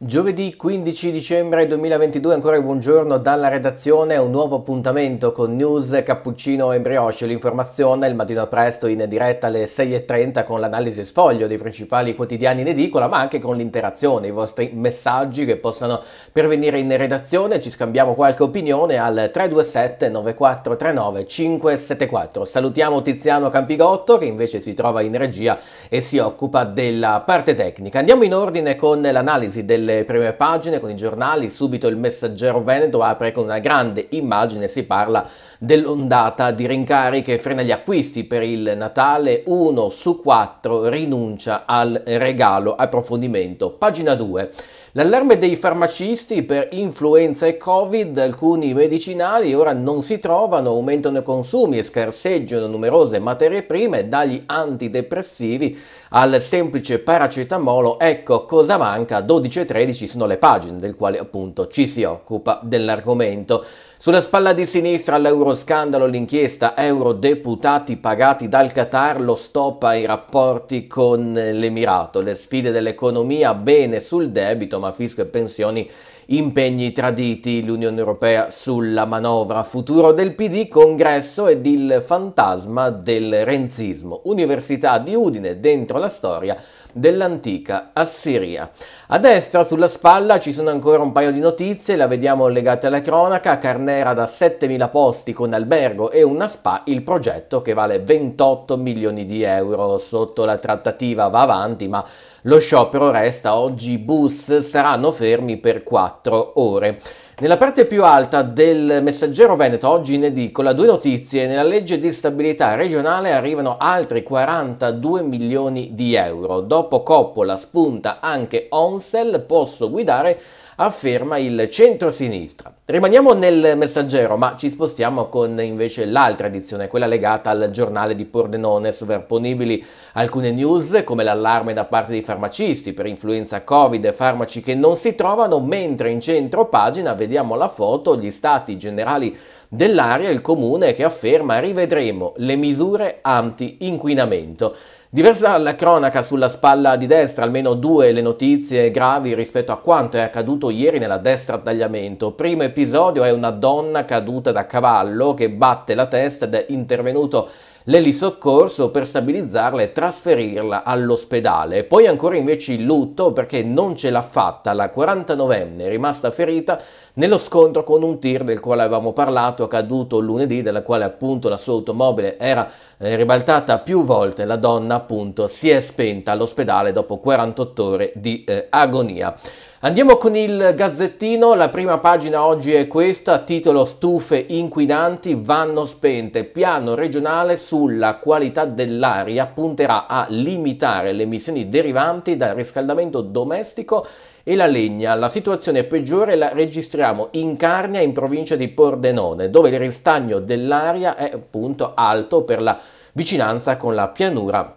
Giovedì 15 dicembre 2022, ancora buongiorno dalla redazione, un nuovo appuntamento con news, cappuccino e brioche, l'informazione il mattino presto in diretta alle 6.30 con l'analisi sfoglio dei principali quotidiani in edicola, ma anche con l'interazione, i vostri messaggi che possano pervenire in redazione, ci scambiamo qualche opinione al 327 9439 574. Salutiamo Tiziano Campigotto che invece si trova in regia e si occupa della parte tecnica. Andiamo in ordine con l'analisi del le prime pagine con i giornali, subito il messaggero Veneto apre con una grande immagine, si parla dell'ondata di rincari che frena gli acquisti per il Natale, uno su quattro rinuncia al regalo, approfondimento, pagina 2. L'allarme dei farmacisti per influenza e Covid, alcuni medicinali ora non si trovano, aumentano i consumi e scarseggiano numerose materie prime, dagli antidepressivi al semplice paracetamolo. Ecco cosa manca, 12 e 13 sono le pagine del quale appunto ci si occupa dell'argomento. Sulla spalla di sinistra l'euroscandalo, l'inchiesta eurodeputati pagati dal Qatar, lo stop ai rapporti con l'Emirato, le sfide dell'economia, bene sul debito, ma fisco e pensioni impegni traditi, l'Unione Europea sulla manovra, futuro del PD, congresso ed il fantasma del renzismo, Università di Udine dentro la storia dell'antica Assiria. A destra sulla spalla ci sono ancora un paio di notizie, la vediamo legate alla cronaca, Carnera da 7.000 posti con albergo e una spa, il progetto che vale 28 milioni di euro. Sotto la trattativa va avanti ma lo sciopero resta, oggi i bus saranno fermi per 4 ore. Nella parte più alta del Messaggero Veneto, oggi in edicola, due notizie. Nella legge di stabilità regionale arrivano altri 42 milioni di euro. Dopo Coppola spunta anche Onsel, posso guidare afferma il centro-sinistra. Rimaniamo nel messaggero, ma ci spostiamo con invece l'altra edizione, quella legata al giornale di Pordenone, sovrapponibili alcune news come l'allarme da parte dei farmacisti per influenza Covid e farmaci che non si trovano, mentre in centro pagina vediamo la foto, gli stati generali dell'aria, il comune che afferma rivedremo le misure anti-inquinamento. Diversa la cronaca sulla spalla di destra, almeno due le notizie gravi rispetto a quanto è accaduto ieri nella destra tagliamento. Primo episodio è una donna caduta da cavallo che batte la testa ed è intervenuto l'elisoccorso per stabilizzarla e trasferirla all'ospedale. Poi ancora invece il lutto perché non ce l'ha fatta la 49enne rimasta ferita nello scontro con un tir del quale avevamo parlato accaduto lunedì della quale appunto la sua automobile era eh, ribaltata più volte la donna appunto si è spenta all'ospedale dopo 48 ore di eh, agonia. Andiamo con il Gazzettino, la prima pagina oggi è questa, titolo Stufe inquinanti vanno spente, piano regionale sulla qualità dell'aria punterà a limitare le emissioni derivanti dal riscaldamento domestico e la legna. La situazione peggiore la registriamo in Carnia in provincia di Pordenone, dove il ristagno dell'aria è appunto alto per la vicinanza con la pianura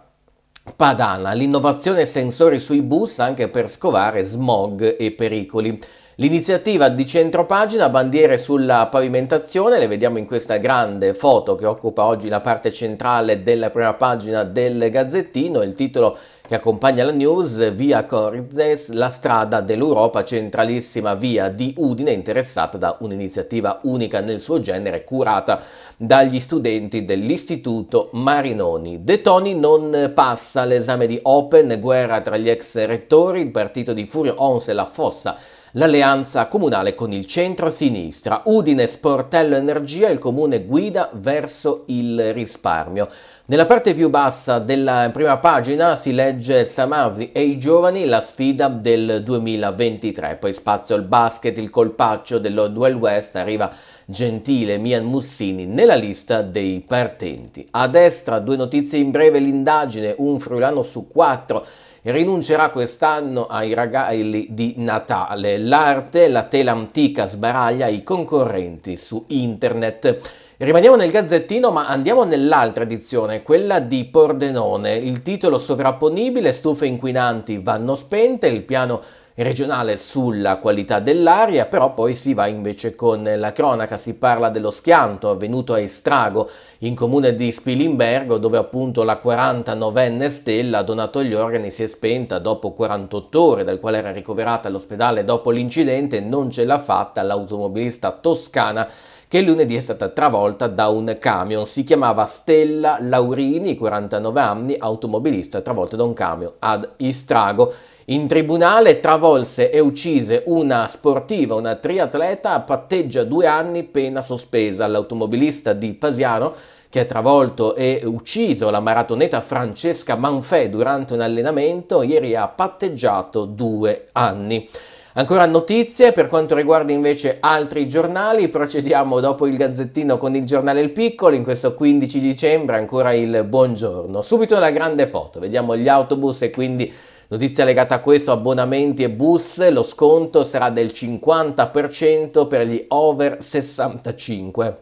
padana, l'innovazione sensori sui bus anche per scovare smog e pericoli. L'iniziativa di centropagina, bandiere sulla pavimentazione, le vediamo in questa grande foto che occupa oggi la parte centrale della prima pagina del Gazzettino, il titolo che accompagna la news, via Corizes, la strada dell'Europa, centralissima via di Udine, interessata da un'iniziativa unica nel suo genere, curata dagli studenti dell'Istituto Marinoni. De Toni non passa l'esame di Open, guerra tra gli ex rettori, il partito di Furio Onse la fossa l'alleanza comunale con il centro-sinistra. Udine Sportello Energia, il comune guida verso il risparmio. Nella parte più bassa della prima pagina si legge Samasi e i giovani, la sfida del 2023. Poi spazio al basket, il colpaccio dello Duel West, arriva Gentile Mian Mussini nella lista dei partenti. A destra due notizie in breve, l'indagine, un friulano su quattro rinuncerà quest'anno ai regali di Natale. L'arte, la tela antica sbaraglia i concorrenti su internet. Rimaniamo nel Gazzettino ma andiamo nell'altra edizione, quella di Pordenone. Il titolo sovrapponibile, stufe inquinanti vanno spente, il piano regionale sulla qualità dell'aria, però poi si va invece con la cronaca, si parla dello schianto avvenuto a Estrago in comune di Spilimbergo dove appunto la 49enne Stella ha donato gli organi si è spenta dopo 48 ore dal quale era ricoverata all'ospedale dopo l'incidente non ce l'ha fatta l'automobilista toscana che lunedì è stata travolta da un camion. Si chiamava Stella Laurini, 49 anni, automobilista travolta da un camion ad Istrago. In tribunale travolse e uccise una sportiva, una triatleta, patteggia due anni, pena sospesa. L'automobilista di Pasiano che ha travolto e ucciso la maratoneta Francesca Manfè durante un allenamento, ieri ha patteggiato due anni. Ancora notizie per quanto riguarda invece altri giornali, procediamo dopo il Gazzettino con il giornale Il Piccolo, in questo 15 dicembre ancora il buongiorno. Subito la grande foto, vediamo gli autobus e quindi notizia legata a questo, abbonamenti e bus, lo sconto sarà del 50% per gli over 65.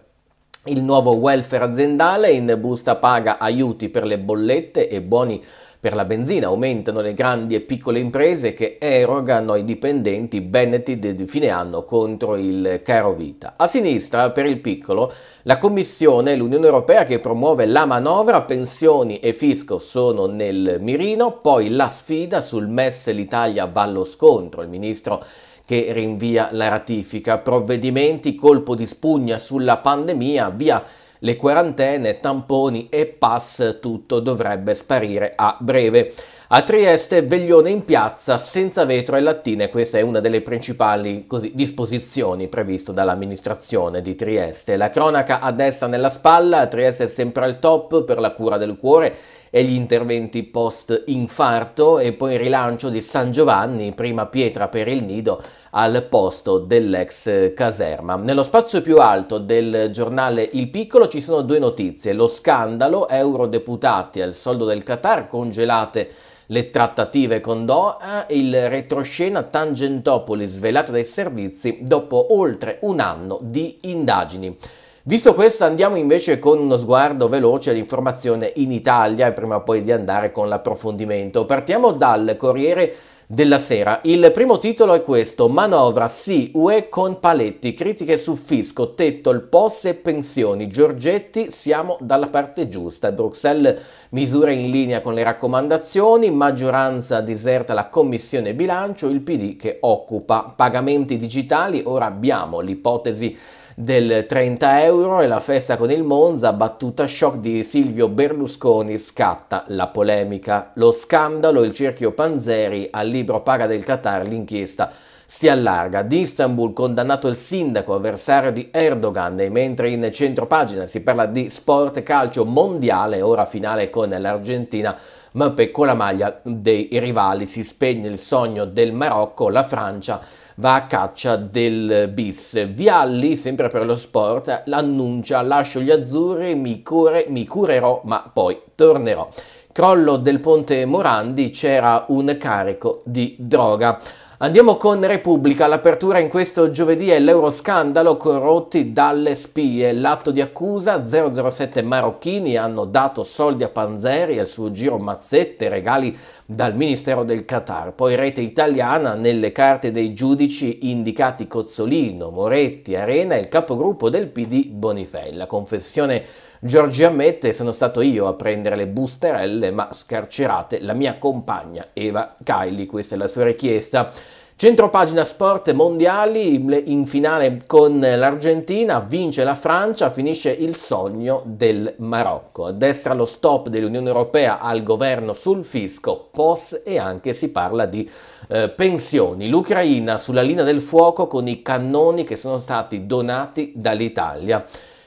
Il nuovo welfare aziendale in busta paga aiuti per le bollette e buoni per la benzina aumentano le grandi e piccole imprese che erogano ai dipendenti benefit di fine anno contro il caro vita. A sinistra, per il piccolo, la Commissione, l'Unione Europea che promuove la manovra, pensioni e fisco sono nel mirino, poi la sfida sul MES l'Italia va allo scontro. Il ministro che rinvia la ratifica, provvedimenti, colpo di spugna sulla pandemia, via le quarantene, tamponi e pass, tutto dovrebbe sparire a breve. A Trieste, veglione in piazza senza vetro e lattine, questa è una delle principali così, disposizioni previste dall'amministrazione di Trieste. La cronaca a destra nella spalla, Trieste è sempre al top per la cura del cuore e gli interventi post infarto e poi il rilancio di San Giovanni, prima pietra per il nido al posto dell'ex caserma. Nello spazio più alto del giornale Il Piccolo ci sono due notizie, lo scandalo eurodeputati al soldo del Qatar congelate le trattative con Doha e il retroscena Tangentopoli svelata dai servizi dopo oltre un anno di indagini. Visto questo andiamo invece con uno sguardo veloce all'informazione in Italia prima poi di andare con l'approfondimento. Partiamo dal Corriere della Sera. Il primo titolo è questo, manovra sì, UE con paletti, critiche su fisco, tetto, il POS e pensioni. Giorgetti, siamo dalla parte giusta. Bruxelles misure in linea con le raccomandazioni, maggioranza diserta la commissione bilancio, il PD che occupa pagamenti digitali, ora abbiamo l'ipotesi del 30 euro e la festa con il Monza, battuta shock di Silvio Berlusconi, scatta la polemica. Lo scandalo, il cerchio Panzeri, al libro Paga del Qatar, l'inchiesta si allarga. Di Istanbul condannato il sindaco avversario di Erdogan e mentre in centro pagina si parla di sport calcio mondiale, ora finale con l'Argentina, Mbappé con la maglia dei rivali si spegne il sogno del Marocco, la Francia va a caccia del bis. Vialli, sempre per lo sport, l'annuncia lascio gli azzurri, mi, cure, mi curerò ma poi tornerò. Crollo del ponte Morandi, c'era un carico di droga. Andiamo con Repubblica, l'apertura in questo giovedì è l'Euroscandalo corrotti dalle spie, l'atto di accusa 007 marocchini hanno dato soldi a Panzeri al suo giro mazzette, regali dal Ministero del Qatar, poi rete italiana nelle carte dei giudici indicati Cozzolino, Moretti, Arena e il capogruppo del PD Bonifei. La confessione Giorgi ammette sono stato io a prendere le busterelle ma scarcerate la mia compagna Eva Kylie, questa è la sua richiesta. Centropagina sport mondiali, in finale con l'Argentina, vince la Francia, finisce il sogno del Marocco. A destra lo stop dell'Unione Europea al governo sul fisco, POS e anche si parla di eh, pensioni. L'Ucraina sulla linea del fuoco con i cannoni che sono stati donati dall'Italia.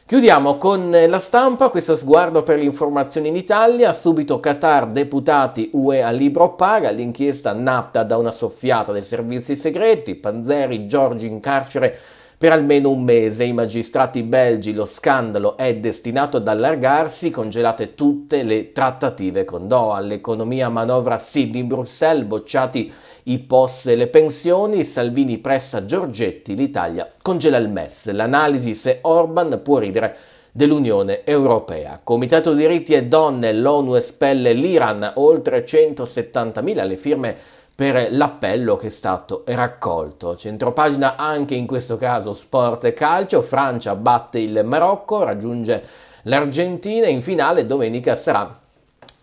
Chiudiamo con la stampa, questo sguardo per l'informazione in Italia, subito Qatar, deputati UE a libro paga, l'inchiesta nata da una soffiata dei servizi segreti, Panzeri, Giorgi in carcere per almeno un mese, i magistrati belgi, lo scandalo è destinato ad allargarsi, congelate tutte le trattative con Doha, l'economia manovra sì di Bruxelles, bocciati i POS e le pensioni, Salvini pressa Giorgetti, l'Italia congela il MES, l'analisi se Orban può ridere dell'Unione Europea. Comitato diritti e donne, l'ONU espelle l'Iran, oltre 170.000 le firme per l'appello che è stato raccolto. Centropagina anche in questo caso sport e calcio, Francia batte il Marocco, raggiunge l'Argentina in finale domenica sarà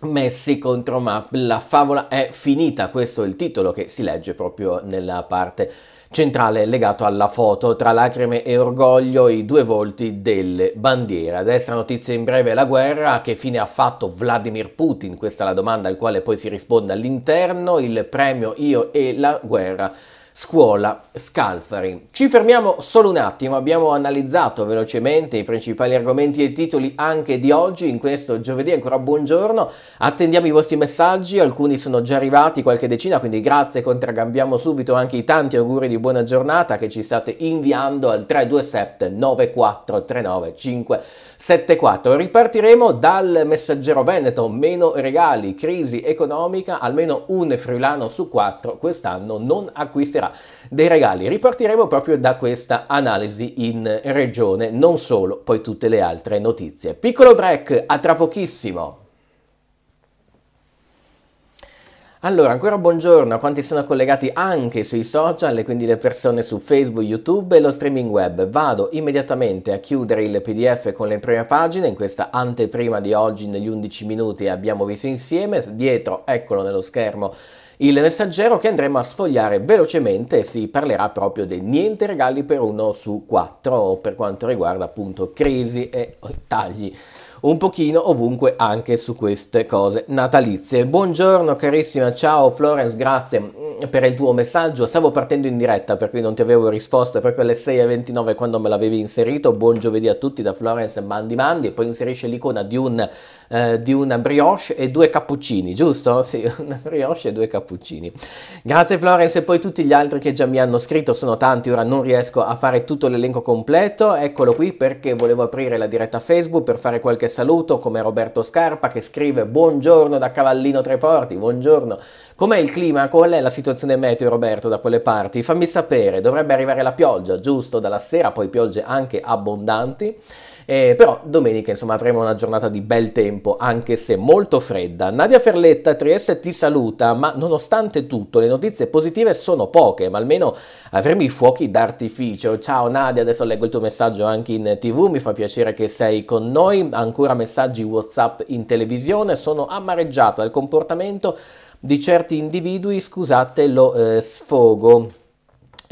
Messi contro Map, la favola è finita, questo è il titolo che si legge proprio nella parte centrale legato alla foto tra lacrime e orgoglio i due volti delle bandiere. Adesso notizia in breve la guerra, che fine ha fatto Vladimir Putin? Questa è la domanda al quale poi si risponde all'interno, il premio Io e la guerra scuola Scalfari. Ci fermiamo solo un attimo, abbiamo analizzato velocemente i principali argomenti e titoli anche di oggi, in questo giovedì ancora buongiorno, attendiamo i vostri messaggi, alcuni sono già arrivati, qualche decina, quindi grazie, contraggambiamo subito anche i tanti auguri di buona giornata che ci state inviando al 327 9439 574. Ripartiremo dal messaggero Veneto, meno regali, crisi economica, almeno un friulano su quattro quest'anno non acquisterà dei regali. Ripartiremo proprio da questa analisi in regione, non solo, poi tutte le altre notizie. Piccolo break, a tra pochissimo. Allora, ancora buongiorno a quanti sono collegati anche sui social quindi le persone su Facebook, YouTube e lo streaming web. Vado immediatamente a chiudere il PDF con le prime pagine in questa anteprima di oggi negli 11 minuti abbiamo visto insieme. Dietro, eccolo nello schermo, il messaggero che andremo a sfogliare velocemente si parlerà proprio dei niente regali per uno su quattro per quanto riguarda appunto crisi e tagli un pochino ovunque anche su queste cose natalizie. Buongiorno carissima, ciao Florence, grazie mm, per il tuo messaggio. Stavo partendo in diretta per cui non ti avevo risposto proprio alle 6.29 quando me l'avevi inserito. Buon giovedì a tutti da Florence Mandi Mandi e poi inserisce l'icona di un eh, di una brioche e due cappuccini, giusto? Sì, una brioche e due cappuccini. Grazie Florence e poi tutti gli altri che già mi hanno scritto, sono tanti, ora non riesco a fare tutto l'elenco completo, eccolo qui perché volevo aprire la diretta Facebook per fare qualche saluto come Roberto Scarpa che scrive buongiorno da Cavallino Treporti, buongiorno. Com'è il clima? Qual è la situazione meteo Roberto da quelle parti? Fammi sapere, dovrebbe arrivare la pioggia, giusto? Dalla sera, poi piogge anche abbondanti. Eh, però domenica insomma avremo una giornata di bel tempo anche se molto fredda. Nadia Ferletta Trieste ti saluta ma nonostante tutto le notizie positive sono poche ma almeno avremo i fuochi d'artificio. Ciao Nadia adesso leggo il tuo messaggio anche in tv mi fa piacere che sei con noi. Ancora messaggi whatsapp in televisione sono amareggiata dal comportamento di certi individui scusate lo eh, sfogo.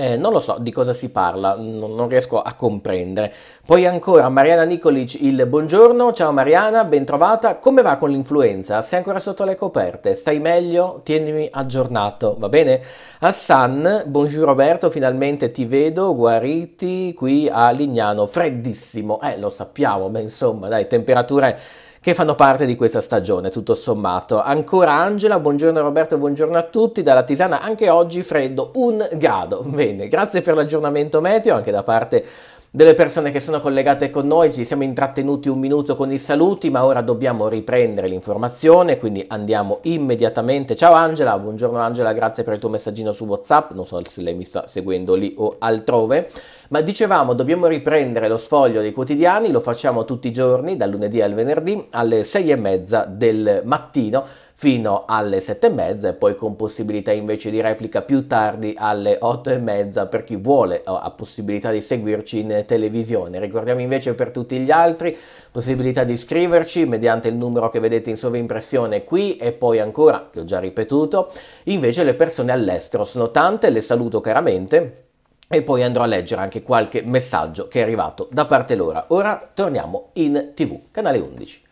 Eh, non lo so di cosa si parla, non, non, riesco a comprendere. Poi ancora Mariana Nicolic, il buongiorno, ciao Mariana, ben trovata. Come va con l'influenza? Sei ancora sotto le coperte? Stai meglio? Tienimi aggiornato, va bene? Hassan, buongiorno Roberto, finalmente ti vedo, guariti qui a Lignano, freddissimo. Eh, lo sappiamo, ma insomma, dai, temperature che fanno parte di questa stagione, tutto sommato. Ancora Angela, buongiorno Roberto, buongiorno a tutti, dalla Tisana anche oggi freddo, un grado. Bene, grazie per l'aggiornamento meteo anche da parte delle persone che sono collegate con noi, ci siamo intrattenuti un minuto con i saluti, ma ora dobbiamo riprendere l'informazione, quindi andiamo immediatamente. Ciao Angela, buongiorno Angela, grazie per il tuo messaggino su WhatsApp, non so se lei mi sta seguendo lì o altrove, ma dicevamo dobbiamo riprendere lo sfoglio dei quotidiani, lo facciamo tutti i giorni, dal lunedì al venerdì, alle sei e mezza del mattino, fino alle sette e mezza e poi con possibilità invece di replica più tardi alle otto e mezza per chi vuole ha possibilità di seguirci in televisione. Ricordiamo invece per tutti gli altri possibilità di iscriverci mediante il numero che vedete in sovraimpressione qui e poi ancora, che ho già ripetuto, invece le persone all'estero sono tante, le saluto caramente. E poi andrò a leggere anche qualche messaggio che è arrivato da parte loro. Ora torniamo in tv, canale 11.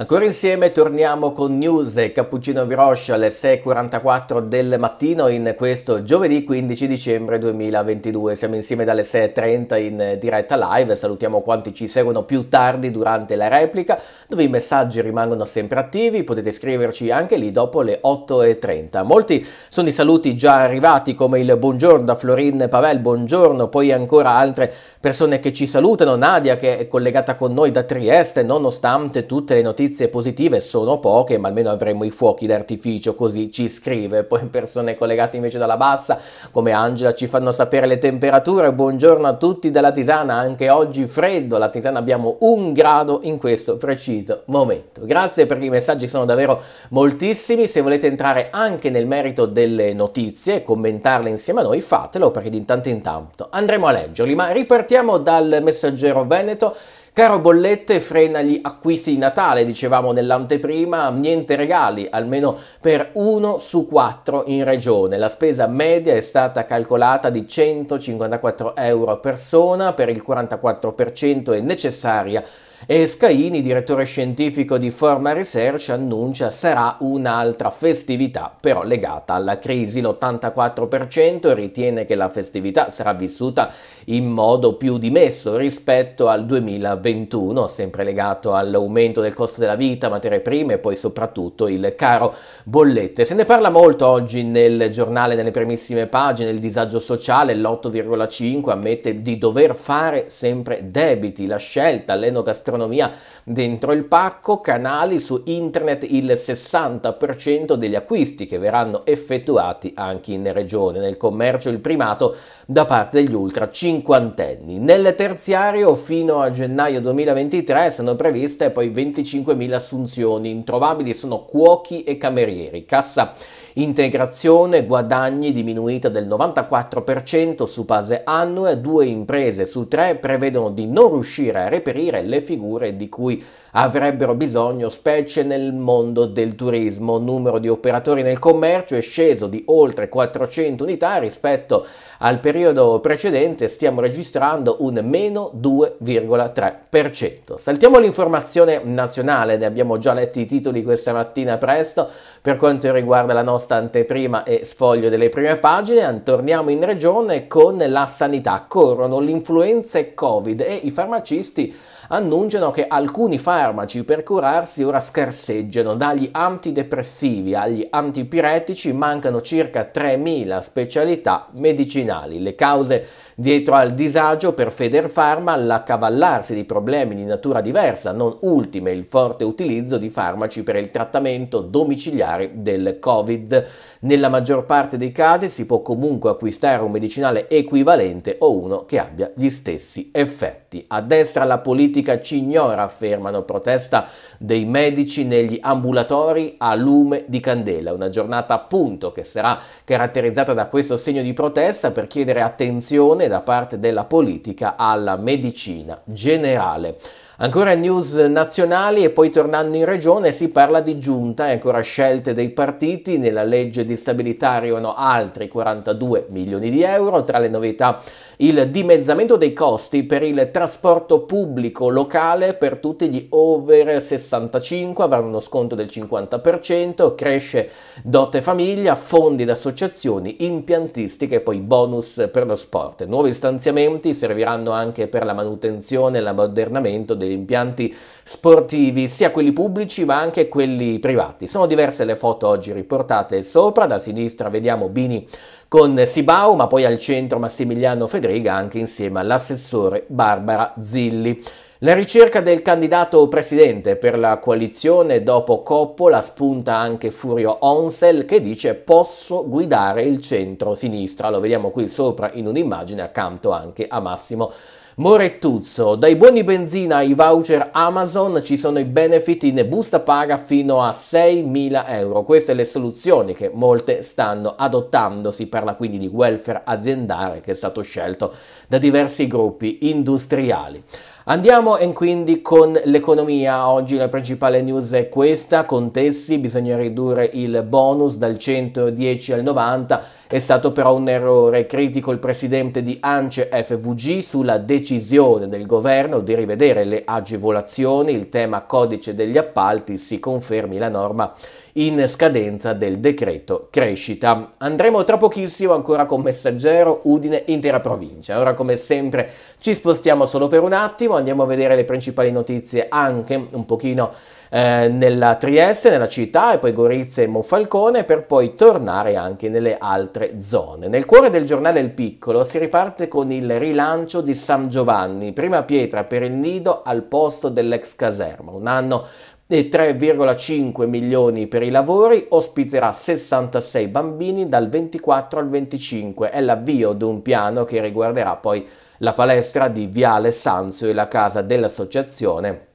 Ancora insieme torniamo con news e cappuccino viroscio alle 6.44 del mattino in questo giovedì 15 dicembre 2022. Siamo insieme dalle 6.30 in diretta live, salutiamo quanti ci seguono più tardi durante la replica, dove i messaggi rimangono sempre attivi, potete scriverci anche lì dopo le 8.30. Molti sono i saluti già arrivati come il buongiorno da Florin Pavel, buongiorno, poi ancora altre persone che ci salutano, Nadia che è collegata con noi da Trieste nonostante tutte le notizie notizie positive sono poche, ma almeno avremo i fuochi d'artificio, così ci scrive. Poi persone collegate invece dalla bassa, come Angela, ci fanno sapere le temperature. Buongiorno a tutti dalla Tisana, anche oggi freddo, alla Tisana abbiamo un grado in questo preciso momento. Grazie perché i messaggi sono davvero moltissimi, se volete entrare anche nel merito delle notizie e commentarle insieme a noi, fatelo perché di tanto in tanto andremo a leggerli, ma ripartiamo dal messaggero Veneto Caro bollette, frena gli acquisti di Natale, dicevamo nell'anteprima, niente regali, almeno per uno su quattro in regione. La spesa media è stata calcolata di 154 euro a persona, per il 44% è necessaria e Scaini, direttore scientifico di Forma Research, annuncia sarà un'altra festività, però legata alla crisi. L'84% ritiene che la festività sarà vissuta in modo più dimesso rispetto al 2021, sempre legato all'aumento del costo della vita, materie prime e poi soprattutto il caro bollette. Se ne parla molto oggi nel giornale, nelle primissime pagine, il disagio sociale, l'8,5 ammette di dover fare sempre debiti, la scelta, l'enogastronomia gastronomia dentro il pacco, canali su internet il 60% degli acquisti che verranno effettuati anche in regione, nel commercio il primato da parte degli ultra cinquantenni. Nel terziario fino a gennaio 2023 sono previste poi 25.000 assunzioni, introvabili sono cuochi e camerieri, cassa integrazione guadagni diminuita del 94% su base annua, due imprese su tre prevedono di non riuscire a reperire le figure di cui avrebbero bisogno, specie nel mondo del turismo. Numero di operatori nel commercio è sceso di oltre 400 unità rispetto al periodo precedente, stiamo registrando un meno 2,3%. Saltiamo l'informazione nazionale, ne abbiamo già letti i titoli questa mattina presto per quanto riguarda la nostra anteprima e sfoglio delle prime pagine. Torniamo in regione con la sanità, corrono l'influenza e Covid e i farmacisti annunciano che alcuni farmaci per curarsi ora scarseggiano. Dagli antidepressivi agli antipiretici mancano circa 3.000 specialità medicinali. Le cause dietro al disagio per Federpharma l'accavallarsi di problemi di natura diversa, non ultime il forte utilizzo di farmaci per il trattamento domiciliare del Covid. Nella maggior parte dei casi si può comunque acquistare un medicinale equivalente o uno che abbia gli stessi effetti. A destra la politica ci ignora, affermano protesta dei medici negli ambulatori a lume di candela. Una giornata appunto che sarà caratterizzata da questo segno di protesta per chiedere attenzione da parte della politica alla medicina generale. Ancora news nazionali e poi tornando in regione si parla di giunta e ancora scelte dei partiti. Nella legge di stabilità arrivano altri 42 milioni di euro. Tra le novità il dimezzamento dei costi per il trasporto pubblico locale per tutti gli over 65 avranno uno sconto del 50%, cresce dote famiglia, fondi ed associazioni impiantistiche e poi bonus per lo sport. Nuovi stanziamenti serviranno anche per la manutenzione e l'ammodernamento degli impianti sportivi, sia quelli pubblici ma anche quelli privati. Sono diverse le foto oggi riportate sopra, da sinistra vediamo Bini con Sibau, ma poi al centro Massimiliano Federiga anche insieme all'assessore Barbara Zilli. La ricerca del candidato presidente per la coalizione dopo Coppola spunta anche Furio Onsel che dice posso guidare il centro-sinistra. Lo vediamo qui sopra in un'immagine accanto anche a Massimo Morettuzzo, dai buoni benzina ai voucher Amazon ci sono i benefit in busta paga fino a 6.000 euro. Queste le soluzioni che molte stanno adottando. Si parla quindi di welfare aziendale che è stato scelto da diversi gruppi industriali. Andiamo quindi con l'economia, oggi la principale news è questa, con Tessi bisogna ridurre il bonus dal 110 al 90, è stato però un errore. Critico il presidente di ANCE FVG sulla decisione del governo di rivedere le agevolazioni, il tema codice degli appalti si confermi la norma in scadenza del decreto crescita. Andremo tra pochissimo ancora con Messaggero, Udine, intera provincia. Ora come sempre ci spostiamo solo per un attimo, andiamo a vedere le principali notizie anche un pochino eh, nella Trieste, nella città e poi Gorizia e Monfalcone per poi tornare anche nelle altre zone. Nel cuore del giornale Il Piccolo si riparte con il rilancio di San Giovanni, prima pietra per il nido al posto dell'ex caserma, un anno e 3,5 milioni per i lavori, ospiterà 66 bambini dal 24 al 25. È l'avvio di un piano che riguarderà poi la palestra di Viale Sanzio e la casa dell'associazione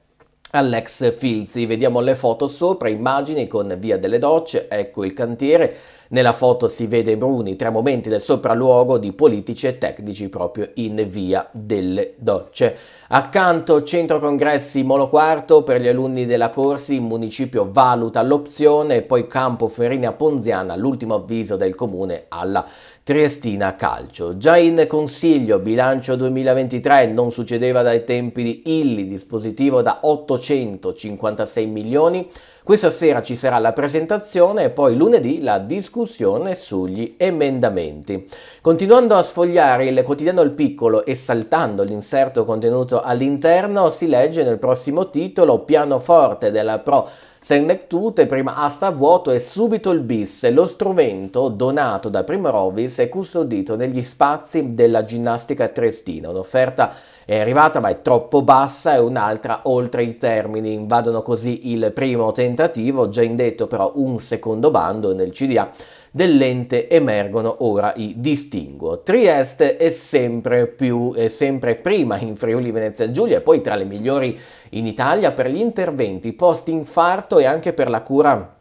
all'ex Filzi. Vediamo le foto sopra, immagini con via delle docce, ecco il cantiere. Nella foto si vede Bruni, tre momenti del sopralluogo di politici e tecnici proprio in via delle docce. Accanto centro congressi Molo Quarto per gli alunni della Corsi, il municipio valuta l'opzione e poi campo Ferina Ponziana, l'ultimo avviso del comune alla Triestina Calcio. Già in consiglio bilancio 2023 non succedeva dai tempi di Illi, dispositivo da 856 milioni. Questa sera ci sarà la presentazione e poi lunedì la discussione sugli emendamenti. Continuando a sfogliare il quotidiano Il Piccolo e saltando l'inserto contenuto all'interno, si legge nel prossimo titolo Pianoforte della Pro Senectute, prima asta a vuoto e subito il bis, lo strumento donato da Primorovis e custodito negli spazi della ginnastica triestina, un'offerta è arrivata ma è troppo bassa e un'altra oltre i termini. Invadono così il primo tentativo, già indetto però un secondo bando nel CDA dell'ente emergono ora i distinguo. Trieste è sempre più, è sempre prima in Friuli Venezia Giulia e poi tra le migliori in Italia per gli interventi post-infarto e anche per la cura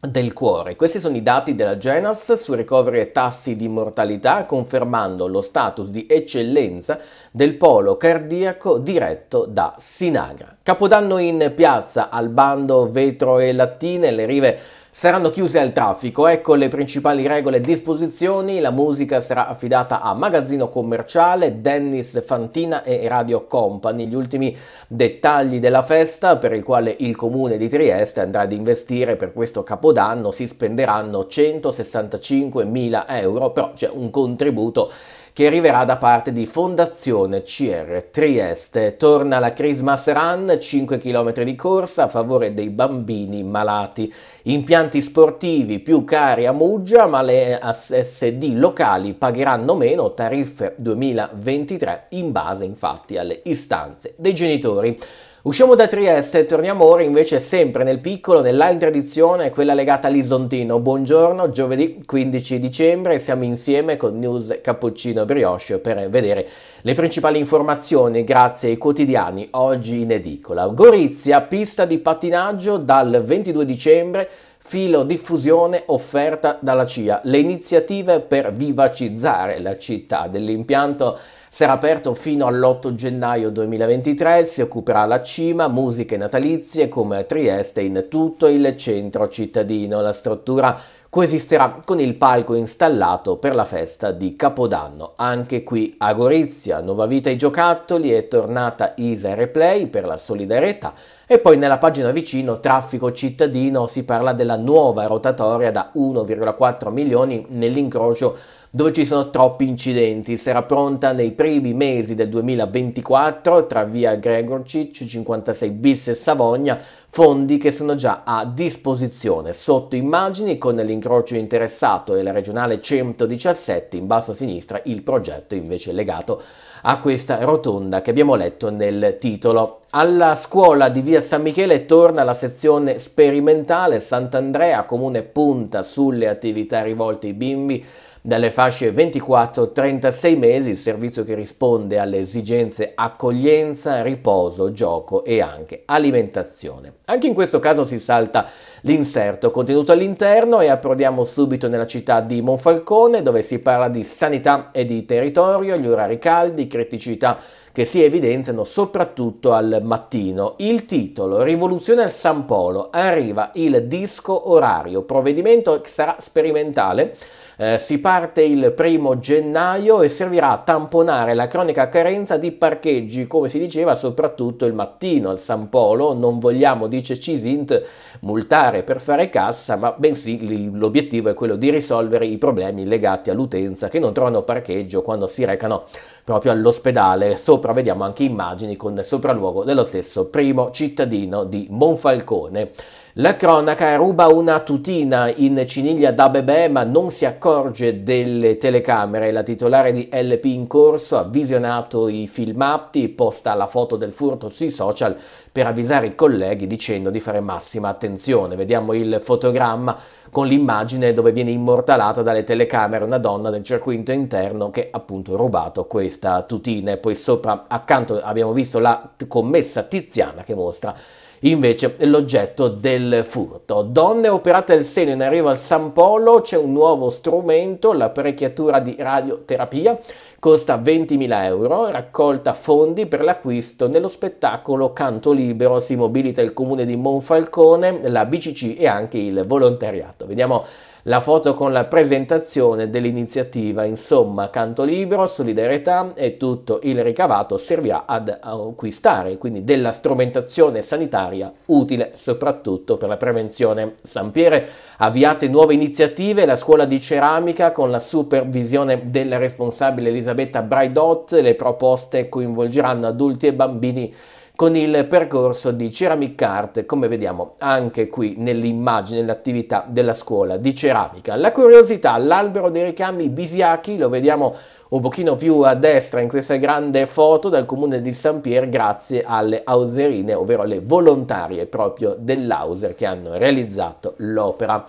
del cuore. Questi sono i dati della Genas su ricoveri e tassi di mortalità, confermando lo status di eccellenza del polo cardiaco diretto da Sinagra. Capodanno in piazza, al bando vetro e lattine, le rive saranno chiuse al traffico. Ecco le principali regole e disposizioni. La musica sarà affidata a Magazzino Commerciale, Dennis Fantina e Radio Company. Gli ultimi dettagli della festa per il quale il comune di Trieste andrà ad investire per questo capodanno si spenderanno 165 mila euro, però c'è un contributo che arriverà da parte di Fondazione CR Trieste. Torna la Christmas Run, 5 km di corsa a favore dei bambini malati. Impianti sportivi più cari a Muggia, ma le ASD locali pagheranno meno, tariffe 2023 in base infatti alle istanze dei genitori. Usciamo da Trieste e torniamo ora invece sempre nel piccolo, nell'altra edizione, quella legata all'Isontino. Buongiorno, giovedì 15 dicembre, siamo insieme con News Cappuccino Brioche per vedere le principali informazioni grazie ai quotidiani oggi in edicola. Gorizia, pista di pattinaggio dal 22 dicembre filo diffusione offerta dalla CIA, le iniziative per vivacizzare la città dell'impianto sarà aperto fino all'8 gennaio 2023, si occuperà la cima, musiche natalizie come a Trieste in tutto il centro cittadino. La struttura coesisterà con il palco installato per la festa di Capodanno. Anche qui a Gorizia, nuova vita ai giocattoli, è tornata Isa Replay per la solidarietà e poi nella pagina vicino traffico cittadino si parla della nuova rotatoria da 1,4 milioni nell'incrocio dove ci sono troppi incidenti. Sarà pronta nei primi mesi del 2024 tra via Gregorcic 56 bis e Savogna, fondi che sono già a disposizione. Sotto immagini con l'incrocio interessato e la regionale 117 in basso a sinistra il progetto invece legato a questa rotonda che abbiamo letto nel titolo. Alla scuola di via San Michele torna la sezione sperimentale Sant'Andrea, comune punta sulle attività rivolte ai bimbi dalle fasce 24-36 mesi, il servizio che risponde alle esigenze accoglienza, riposo, gioco e anche alimentazione. Anche in questo caso si salta l'inserto contenuto all'interno e approdiamo subito nella città di Monfalcone dove si parla di sanità e di territorio, gli orari caldi, criticità che si evidenziano soprattutto al mattino. Il titolo Rivoluzione al San Polo arriva il disco orario, provvedimento che sarà sperimentale eh, si parte il primo gennaio e servirà a tamponare la cronica carenza di parcheggi, come si diceva, soprattutto il mattino al San Polo. Non vogliamo, dice Cisint, multare per fare cassa, ma bensì l'obiettivo è quello di risolvere i problemi legati all'utenza che non trovano parcheggio quando si recano proprio all'ospedale. Sopra vediamo anche immagini con sopralluogo dello stesso primo cittadino di Monfalcone. La cronaca ruba una tutina in ciniglia da bebè ma non si accorge delle telecamere. La titolare di LP in corso ha visionato i filmati, posta la foto del furto sui social per avvisare i colleghi dicendo di fare massima attenzione. Vediamo il fotogramma con l'immagine dove viene immortalata dalle telecamere una donna del circuito interno che appunto ha rubato questa tutina e poi sopra accanto abbiamo visto la commessa Tiziana che mostra invece l'oggetto del furto. Donne operate al seno in arrivo al San Polo, c'è un nuovo strumento, l'apparecchiatura di radioterapia, costa 20.000 euro, raccolta fondi per l'acquisto nello spettacolo Canto Libero, si mobilita il comune di Monfalcone, la BCC e anche il volontariato. Vediamo la foto con la presentazione dell'iniziativa, insomma, canto libero, solidarietà e tutto il ricavato servirà ad acquistare quindi della strumentazione sanitaria utile soprattutto per la prevenzione. Sampiere avviate nuove iniziative, la scuola di ceramica con la supervisione della responsabile Elisabetta Braidot, le proposte coinvolgeranno adulti e bambini con il percorso di Ceramic Art, come vediamo anche qui nell'immagine, nell'attività della scuola di ceramica. La curiosità, l'albero dei ricami Bisiachi, lo vediamo un pochino più a destra in questa grande foto dal comune di San Pier grazie alle auserine, ovvero le volontarie proprio dell'Auser che hanno realizzato l'opera.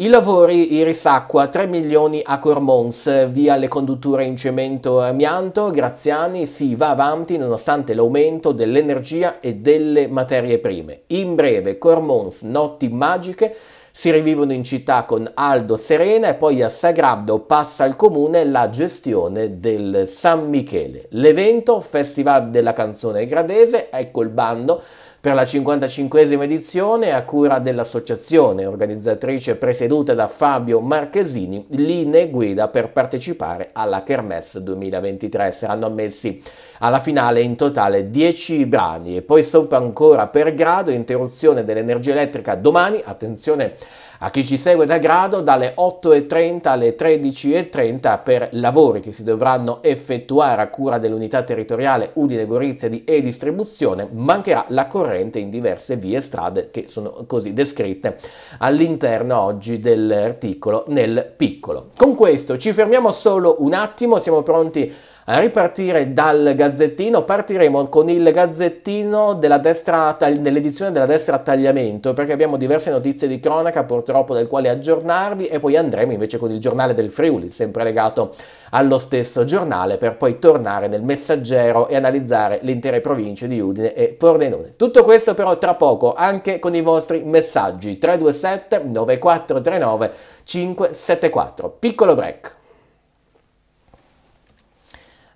I lavori Iris Acqua 3 milioni a Cormons, via le condutture in cemento e amianto, Graziani si va avanti nonostante l'aumento dell'energia e delle materie prime. In breve, Cormons, notti magiche, si rivivono in città con Aldo Serena e poi a Sagrado passa al comune la gestione del San Michele. L'evento, Festival della canzone gradese, ecco il bando, per la 55esima edizione a cura dell'associazione organizzatrice presieduta da Fabio Marchesini, linee guida per partecipare alla Kermesse 2023. Saranno ammessi alla finale in totale 10 brani e poi sopra ancora per grado interruzione dell'energia elettrica domani, attenzione a chi ci segue da grado dalle 8.30 alle 13.30 per lavori che si dovranno effettuare a cura dell'unità territoriale Udine Gorizia di e-distribuzione, mancherà la corrente in diverse vie e strade che sono così descritte all'interno oggi dell'articolo nel piccolo. Con questo ci fermiamo solo un attimo, siamo pronti a ripartire dal Gazzettino, partiremo con il Gazzettino dell'edizione della destra tagliamento, perché abbiamo diverse notizie di cronaca purtroppo del quale aggiornarvi e poi andremo invece con il giornale del Friuli, sempre legato allo stesso giornale, per poi tornare nel messaggero e analizzare le intere province di Udine e Pordenone. Tutto questo però tra poco, anche con i vostri messaggi 327 9439 574. Piccolo break.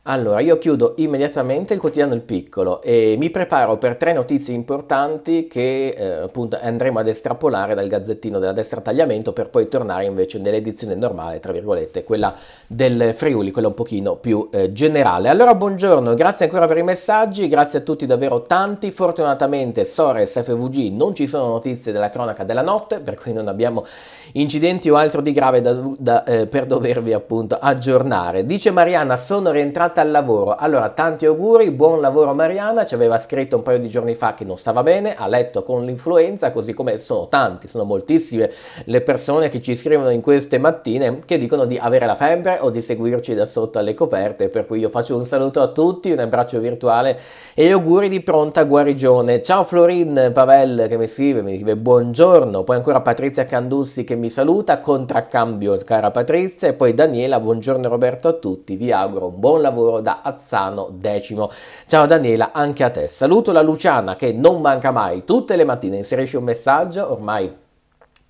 Allora, io chiudo immediatamente il quotidiano Il Piccolo e mi preparo per tre notizie importanti che eh, appunto andremo ad estrapolare dal gazzettino della destra tagliamento per poi tornare invece nell'edizione normale, tra virgolette, quella del Friuli, quella un pochino più eh, generale. Allora, buongiorno, grazie ancora per i messaggi, grazie a tutti davvero tanti. Fortunatamente Sores FVG non ci sono notizie della cronaca della notte, per cui non abbiamo incidenti o altro di grave da, da, eh, per dovervi appunto aggiornare. Dice Mariana, sono rientrato tornata al lavoro. Allora, tanti auguri, buon lavoro Mariana, ci aveva scritto un paio di giorni fa che non stava bene, ha letto con l'influenza, così come sono tanti, sono moltissime le persone che ci scrivono in queste mattine che dicono di avere la febbre o di seguirci da sotto alle coperte, per cui io faccio un saluto a tutti, un abbraccio virtuale e auguri di pronta guarigione. Ciao Florin Pavel che mi scrive, mi scrive buongiorno, poi ancora Patrizia Candussi che mi saluta, contraccambio cara Patrizia e poi Daniela, buongiorno Roberto a tutti, vi auguro un buon lavoro lavoro da Azzano Decimo. Ciao Daniela, anche a te. Saluto la Luciana che non manca mai, tutte le mattine inserisce un messaggio, ormai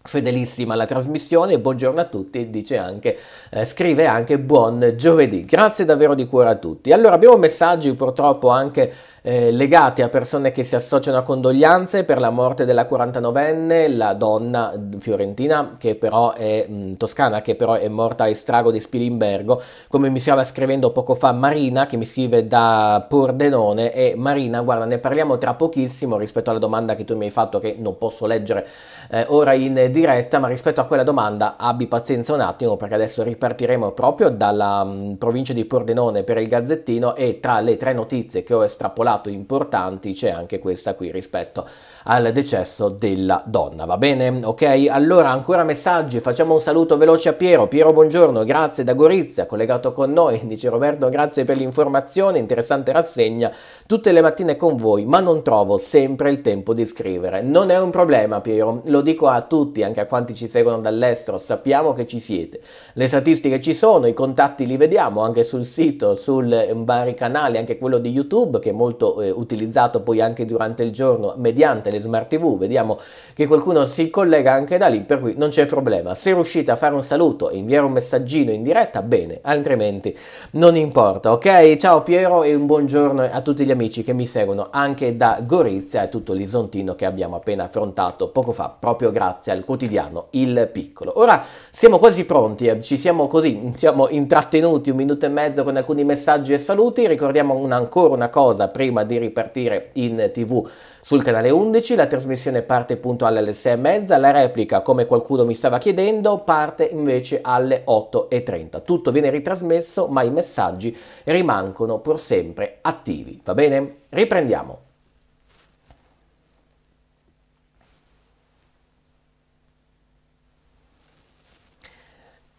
fedelissima alla trasmissione, buongiorno a tutti, dice anche, eh, scrive anche buon giovedì. Grazie davvero di cuore a tutti. Allora abbiamo messaggi purtroppo anche eh, legati a persone che si associano a condoglianze per la morte della 49enne, la donna fiorentina che però è mh, toscana, che però è morta a estrago di Spilimbergo, come mi stava scrivendo poco fa Marina che mi scrive da Pordenone e Marina, guarda, ne parliamo tra pochissimo rispetto alla domanda che tu mi hai fatto che non posso leggere eh, ora in diretta, ma rispetto a quella domanda abbi pazienza un attimo perché adesso ripartiremo proprio dalla mh, provincia di Pordenone per il Gazzettino e tra le tre notizie che ho estrapolato lato importanti c'è anche questa qui rispetto al decesso della donna, va bene? Ok, allora ancora messaggi, facciamo un saluto veloce a Piero, Piero buongiorno, grazie da Gorizia, collegato con noi, dice Roberto grazie per l'informazione, interessante rassegna, tutte le mattine con voi, ma non trovo sempre il tempo di scrivere, non è un problema Piero, lo dico a tutti, anche a quanti ci seguono dall'estero, sappiamo che ci siete, le statistiche ci sono, i contatti li vediamo anche sul sito, sul vari canali, anche quello di YouTube che è molto eh, utilizzato poi anche durante il giorno mediante le smart tv, vediamo che qualcuno si collega anche da lì, per cui non c'è problema. Se riuscite a fare un saluto e inviare un messaggino in diretta, bene, altrimenti non importa, ok? Ciao Piero e un buongiorno a tutti gli amici che mi seguono anche da Gorizia e tutto l'Isontino che abbiamo appena affrontato poco fa, proprio grazie al quotidiano Il Piccolo. Ora siamo quasi pronti, eh, ci siamo così, siamo intrattenuti un minuto e mezzo con alcuni messaggi e saluti, ricordiamo una, ancora una cosa prima di ripartire in tv sul canale 11 la trasmissione parte puntuale alle 6 e mezza, la replica, come qualcuno mi stava chiedendo, parte invece alle 8.30. Tutto viene ritrasmesso, ma i messaggi rimangono pur sempre attivi. Va bene? Riprendiamo.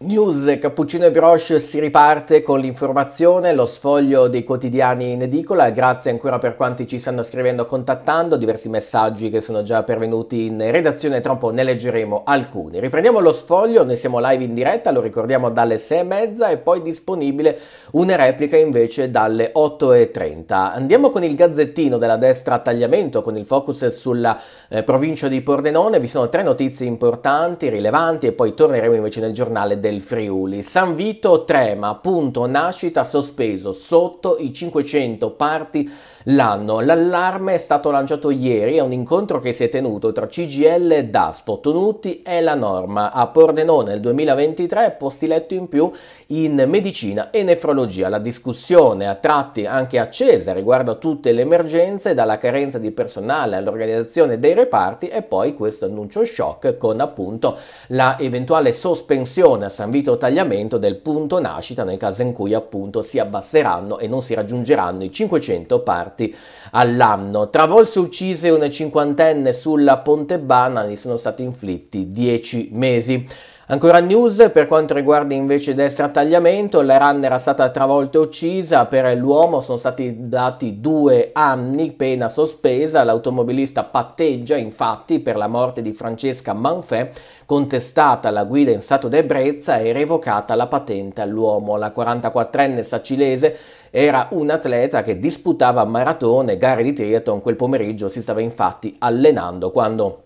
News Cappuccino e Broche si riparte con l'informazione, lo sfoglio dei quotidiani in edicola, grazie ancora per quanti ci stanno scrivendo contattando, diversi messaggi che sono già pervenuti in redazione, tra un po' ne leggeremo alcuni. Riprendiamo lo sfoglio, noi siamo live in diretta, lo ricordiamo dalle 6 e mezza e poi disponibile una replica invece dalle 8.30. Andiamo con il gazzettino della destra a tagliamento con il focus sulla eh, provincia di Pordenone, vi sono tre notizie importanti, rilevanti e poi torneremo invece nel giornale del del Friuli. San Vito trema, punto nascita sospeso sotto i 500 parti l'anno. L'allarme è stato lanciato ieri a un incontro che si è tenuto tra CGL e DAS. Fottonuti è la norma. A Pordenone nel 2023 posti letto in più in medicina e nefrologia. La discussione a tratti anche accesa riguarda tutte le emergenze, dalla carenza di personale all'organizzazione dei reparti e poi questo annuncio shock con appunto la eventuale sospensione a San Vito Tagliamento del punto nascita nel caso in cui appunto si abbasseranno e non si raggiungeranno i 500 parti morti all'anno. Travolse uccise una cinquantenne sulla Pontebana, gli sono stati inflitti 10 mesi. Ancora news per quanto riguarda invece destra tagliamento, la run era stata travolta e uccisa, per l'uomo sono stati dati due anni, pena sospesa, l'automobilista patteggia infatti per la morte di Francesca Manfè, contestata la guida in stato d'ebbrezza e revocata la patente all'uomo. La 44enne sacilese era un atleta che disputava maratone, gare di triathlon, quel pomeriggio si stava infatti allenando quando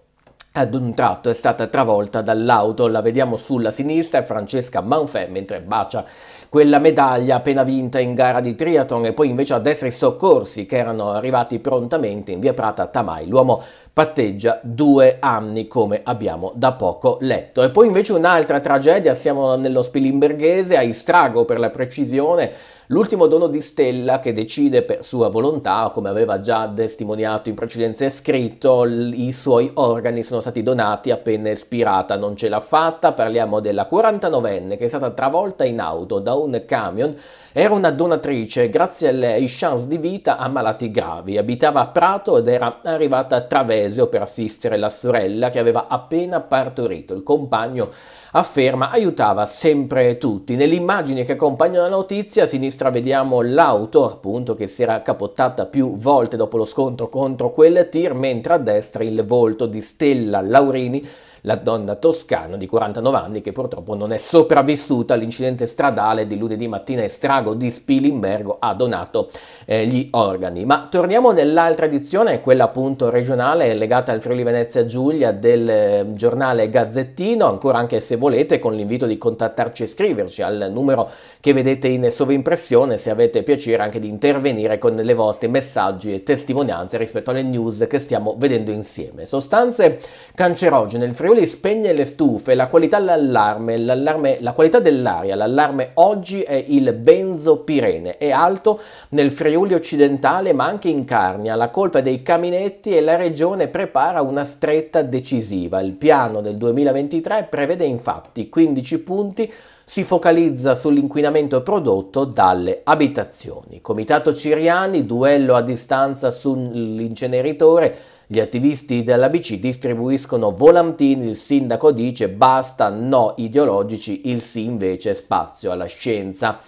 ad un tratto è stata travolta dall'auto, la vediamo sulla sinistra, Francesca Manfè mentre bacia quella medaglia appena vinta in gara di triathlon e poi invece a destra i soccorsi che erano arrivati prontamente in via Prata Tamai. L'uomo patteggia due anni come abbiamo da poco letto. E poi invece un'altra tragedia, siamo nello Spilimberghese, a Istrago per la precisione, L'ultimo dono di Stella che decide per sua volontà, come aveva già testimoniato in precedenza e scritto, i suoi organi sono stati donati appena espirata, non ce l'ha fatta, parliamo della 49enne che è stata travolta in auto da un camion, era una donatrice, grazie alle chance di vita a malati gravi, abitava a Prato ed era arrivata a Travesio per assistere la sorella che aveva appena partorito, il compagno afferma aiutava sempre tutti. Nelle immagini che accompagnano la notizia a sinistra vediamo l'auto appunto che si era capottata più volte dopo lo scontro contro quel tir, mentre a destra il volto di Stella Laurini la donna toscana di 49 anni che purtroppo non è sopravvissuta all'incidente stradale di lunedì mattina estrago di Spilimbergo ha donato eh, gli organi. Ma torniamo nell'altra edizione, quella appunto regionale legata al Friuli Venezia Giulia del eh, giornale Gazzettino, ancora anche se volete con l'invito di contattarci e scriverci al numero che vedete in sovrimpressione se avete piacere anche di intervenire con le vostre messaggi e testimonianze rispetto alle news che stiamo vedendo insieme. Sostanze cancerogene, il Friuli Friuli spegne le stufe, la qualità dell'allarme, l'allarme, la qualità dell'aria, l'allarme oggi è il benzopirene, è alto nel Friuli occidentale ma anche in Carnia, la colpa è dei caminetti e la regione prepara una stretta decisiva. Il piano del 2023 prevede infatti 15 punti si focalizza sull'inquinamento prodotto dalle abitazioni. Comitato Ciriani, duello a distanza sull'inceneritore, gli attivisti dell'ABC distribuiscono volantini, il sindaco dice basta no ideologici, il sì invece spazio alla scienza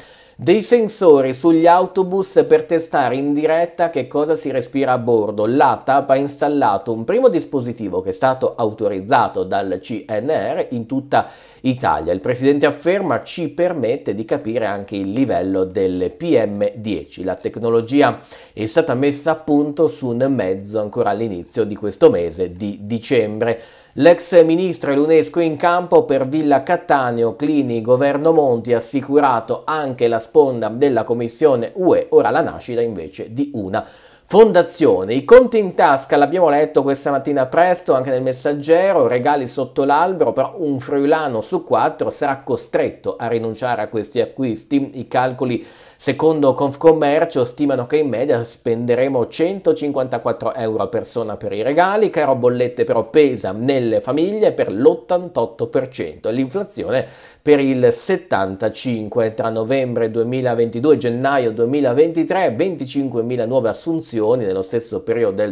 dei sensori sugli autobus per testare in diretta che cosa si respira a bordo. L'ATAP ha installato un primo dispositivo che è stato autorizzato dal CNR in tutta Italia. Il presidente afferma ci permette di capire anche il livello del PM10. La tecnologia è stata messa a punto su un mezzo ancora all'inizio di questo mese di dicembre. L'ex ministro e l'UNESCO in campo per Villa Cattaneo, Clini, Governo Monti ha assicurato anche la sponda della Commissione UE, ora la nascita invece di una Fondazione, i conti in tasca, l'abbiamo letto questa mattina presto anche nel messaggero, regali sotto l'albero, però un friulano su quattro sarà costretto a rinunciare a questi acquisti. I calcoli Secondo Confcommercio stimano che in media spenderemo 154 euro a persona per i regali, caro bollette però pesa nelle famiglie per l'88% e l'inflazione per il 75% tra novembre 2022 e gennaio 2023 25.000 nuove assunzioni nello stesso periodo del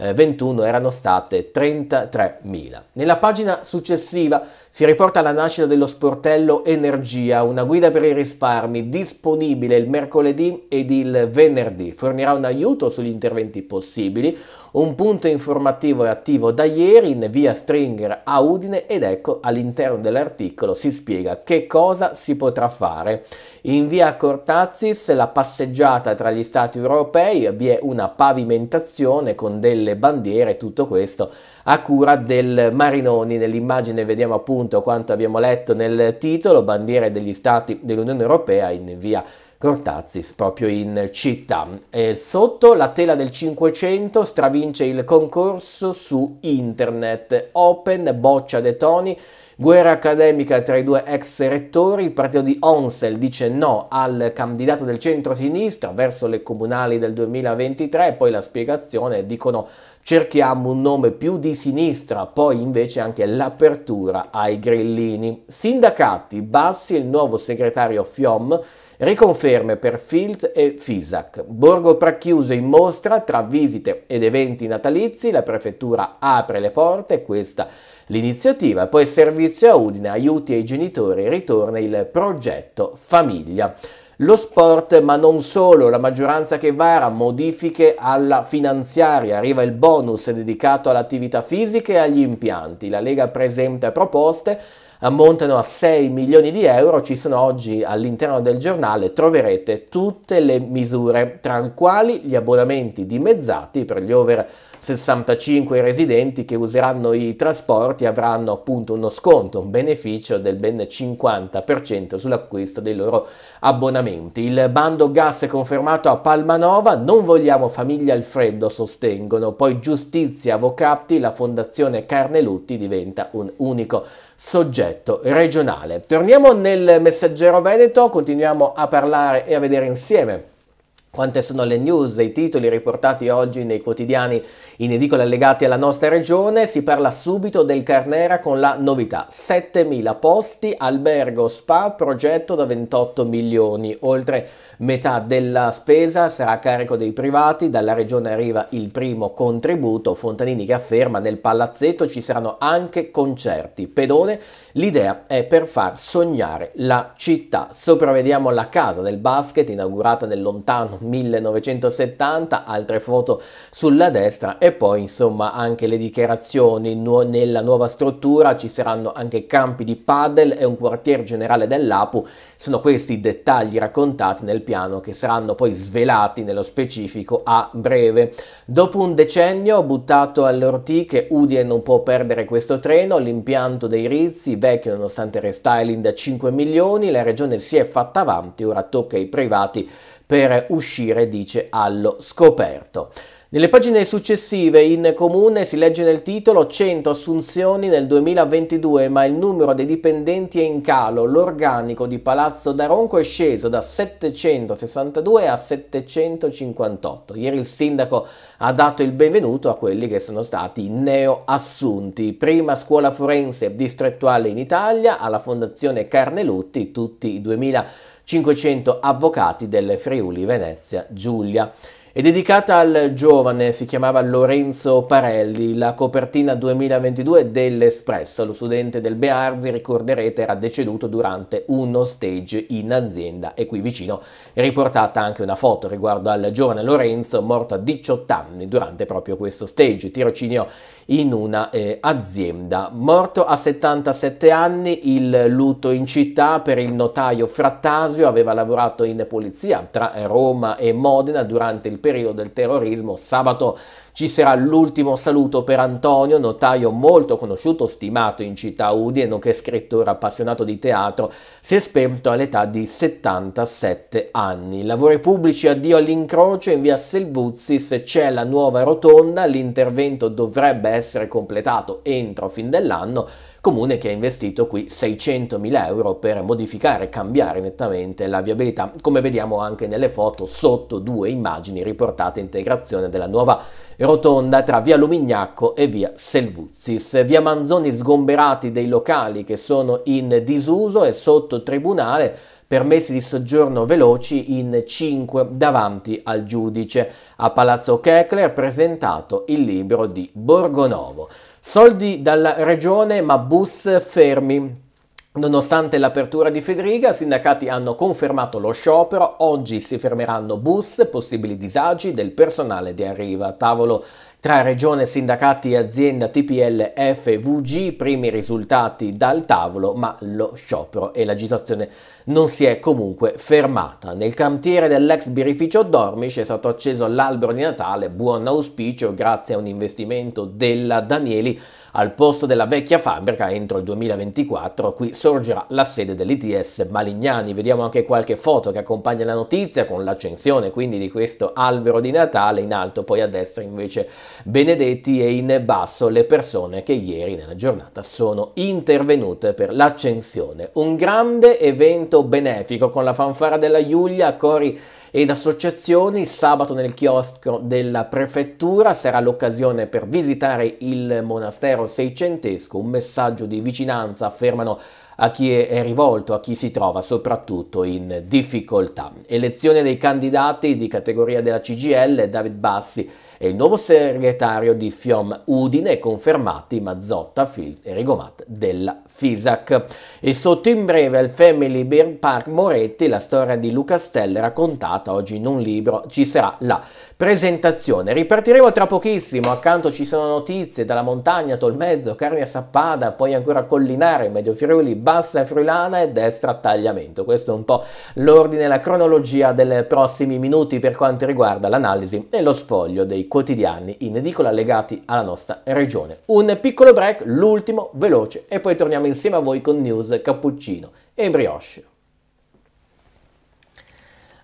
2021 erano state 33.000. Nella pagina successiva si riporta la nascita dello sportello Energia, una guida per i risparmi disponibile il mercoledì ed il venerdì. Fornirà un aiuto sugli interventi possibili, un punto informativo è attivo da ieri in via Stringer a Udine ed ecco all'interno dell'articolo si spiega che cosa si potrà fare. In via Cortazis la passeggiata tra gli stati europei vi è una pavimentazione con delle bandiere, tutto questo a cura del Marinoni. Nell'immagine vediamo appunto quanto abbiamo letto nel titolo, bandiere degli stati dell'Unione Europea in via Cortazis proprio in città. E sotto la tela del 500 stravince il concorso su internet. Open, boccia De Toni, guerra accademica tra i due ex rettori. Il partito di Onsel dice no al candidato del centro-sinistra verso le comunali del 2023. Poi la spiegazione dicono cerchiamo un nome più di sinistra, poi invece anche l'apertura ai grillini. Sindacati, Bassi, il nuovo segretario FIOM Riconferme per Filt e Fisac. Borgo Pracchiuso in mostra tra visite ed eventi natalizi. La prefettura apre le porte, questa l'iniziativa. Poi servizio a Udine, aiuti ai genitori, ritorna il progetto Famiglia. Lo sport, ma non solo, la maggioranza che vara modifiche alla finanziaria, arriva il bonus dedicato all'attività fisica e agli impianti. La Lega presenta proposte ammontano a 6 milioni di euro, ci sono oggi all'interno del giornale, troverete tutte le misure, tra le quali gli abbonamenti dimezzati per gli over 65 residenti che useranno i trasporti avranno appunto uno sconto, un beneficio del ben 50% sull'acquisto dei loro abbonamenti. Il bando gas è confermato a Palmanova, non vogliamo famiglia al freddo, sostengono, poi giustizia, avvocati, la fondazione Carnelutti diventa un unico soggetto regionale. Torniamo nel messaggero Veneto, continuiamo a parlare e a vedere insieme quante sono le news e i titoli riportati oggi nei quotidiani in edicola allegati alla nostra regione? Si parla subito del Carnera con la novità. 7.000 posti, albergo spa, progetto da 28 milioni. Oltre metà della spesa sarà a carico dei privati, dalla regione arriva il primo contributo. Fontanini che afferma nel palazzetto ci saranno anche concerti. Pedone, l'idea è per far sognare la città. Sopra vediamo la casa del basket inaugurata nel lontano 1970, altre foto sulla destra e poi insomma anche le dichiarazioni nu- nella nuova struttura, ci saranno anche campi di paddle e un quartier generale dell'APU, sono questi i dettagli raccontati nel piano che saranno poi svelati nello specifico a breve. Dopo un decennio buttato alle ortiche, Udine non può perdere questo treno, l'impianto dei Rizzi, vecchio nonostante il restyling da 5 milioni, la regione si è fatta avanti, ora tocca ai privati per uscire, dice, allo scoperto. Nelle pagine successive in comune si legge nel titolo 100 assunzioni nel 2022 ma il numero dei dipendenti è in calo, l'organico di Palazzo Daronco è sceso da 762 a 758. Ieri il sindaco ha dato il benvenuto a quelli che sono stati neo assunti, prima scuola forense distrettuale in Italia alla Fondazione Carnelutti, tutti i 2500 avvocati del Friuli Venezia Giulia. È dedicata al giovane, si chiamava Lorenzo Parelli, la copertina 2022 dell'Espresso, lo studente del Bearzi, ricorderete, era deceduto durante uno stage in azienda e qui vicino è riportata anche una foto riguardo al giovane Lorenzo morto a 18 anni durante proprio questo stage, tirocinio in una eh, azienda. Morto a 77 anni, il lutto in città per il notaio Frattasio, aveva lavorato in polizia tra Roma e Modena durante il periodo del terrorismo. Sabato ci sarà l'ultimo saluto per Antonio, notaio molto conosciuto, stimato in città Udine, nonché scrittore appassionato di teatro, si è spento all'età di 77 anni. Lavori pubblici, addio all'incrocio, in via Selvuzis c'è la nuova rotonda, l'intervento dovrebbe essere completato entro fin dell'anno, comune che ha investito qui 600.000 euro per modificare e cambiare nettamente la viabilità, come vediamo anche nelle foto sotto due immagini riportate integrazione della nuova rotonda tra via Lumignacco e via Selvuzis. Via Manzoni sgomberati dei locali che sono in disuso e sotto tribunale permessi di soggiorno veloci in 5 davanti al giudice. A Palazzo Kechler presentato il libro di Borgonovo. Soldi dalla regione ma bus fermi. Nonostante l'apertura di Federica, i sindacati hanno confermato lo sciopero, oggi si fermeranno bus, possibili disagi del personale di arriva. Tavolo tra regione, sindacati e azienda TPL FVG, primi risultati dal tavolo, ma lo sciopero e l'agitazione non si è comunque fermata. Nel cantiere dell'ex birrificio Dormish è stato acceso l'albero di Natale, buon auspicio grazie a un investimento della Danieli al posto della vecchia fabbrica entro il 2024 qui sorgerà la sede dell'ITS Malignani. Vediamo anche qualche foto che accompagna la notizia con l'accensione quindi di questo albero di Natale in alto, poi a destra invece Benedetti e in basso le persone che ieri nella giornata sono intervenute per l'accensione. Un grande evento benefico con la fanfara della Giulia, cori ed associazioni. Sabato nel chiosco della prefettura sarà l'occasione per visitare il monastero seicentesco, un messaggio di vicinanza, affermano a chi è rivolto, a chi si trova soprattutto in difficoltà. Elezione dei candidati di categoria della CGL, David Bassi e il nuovo segretario di FIOM Udine, confermati Mazzotta, Fil e Rigomat della FISAC. E sotto in breve al Family Beer Park Moretti la storia di Luca Stelle raccontata oggi in un libro, ci sarà la presentazione. Ripartiremo tra pochissimo, accanto ci sono notizie dalla montagna, Tolmezzo, Carnia Sappada, poi ancora Collinare, Medio Friuli, Bassa Friulana e Destra Tagliamento. Questo è un po' l'ordine, la cronologia dei prossimi minuti per quanto riguarda l'analisi e lo sfoglio dei quotidiani in edicola legati alla nostra regione. Un piccolo break, l'ultimo, veloce, e poi torniamo insieme a voi con news, cappuccino e brioche.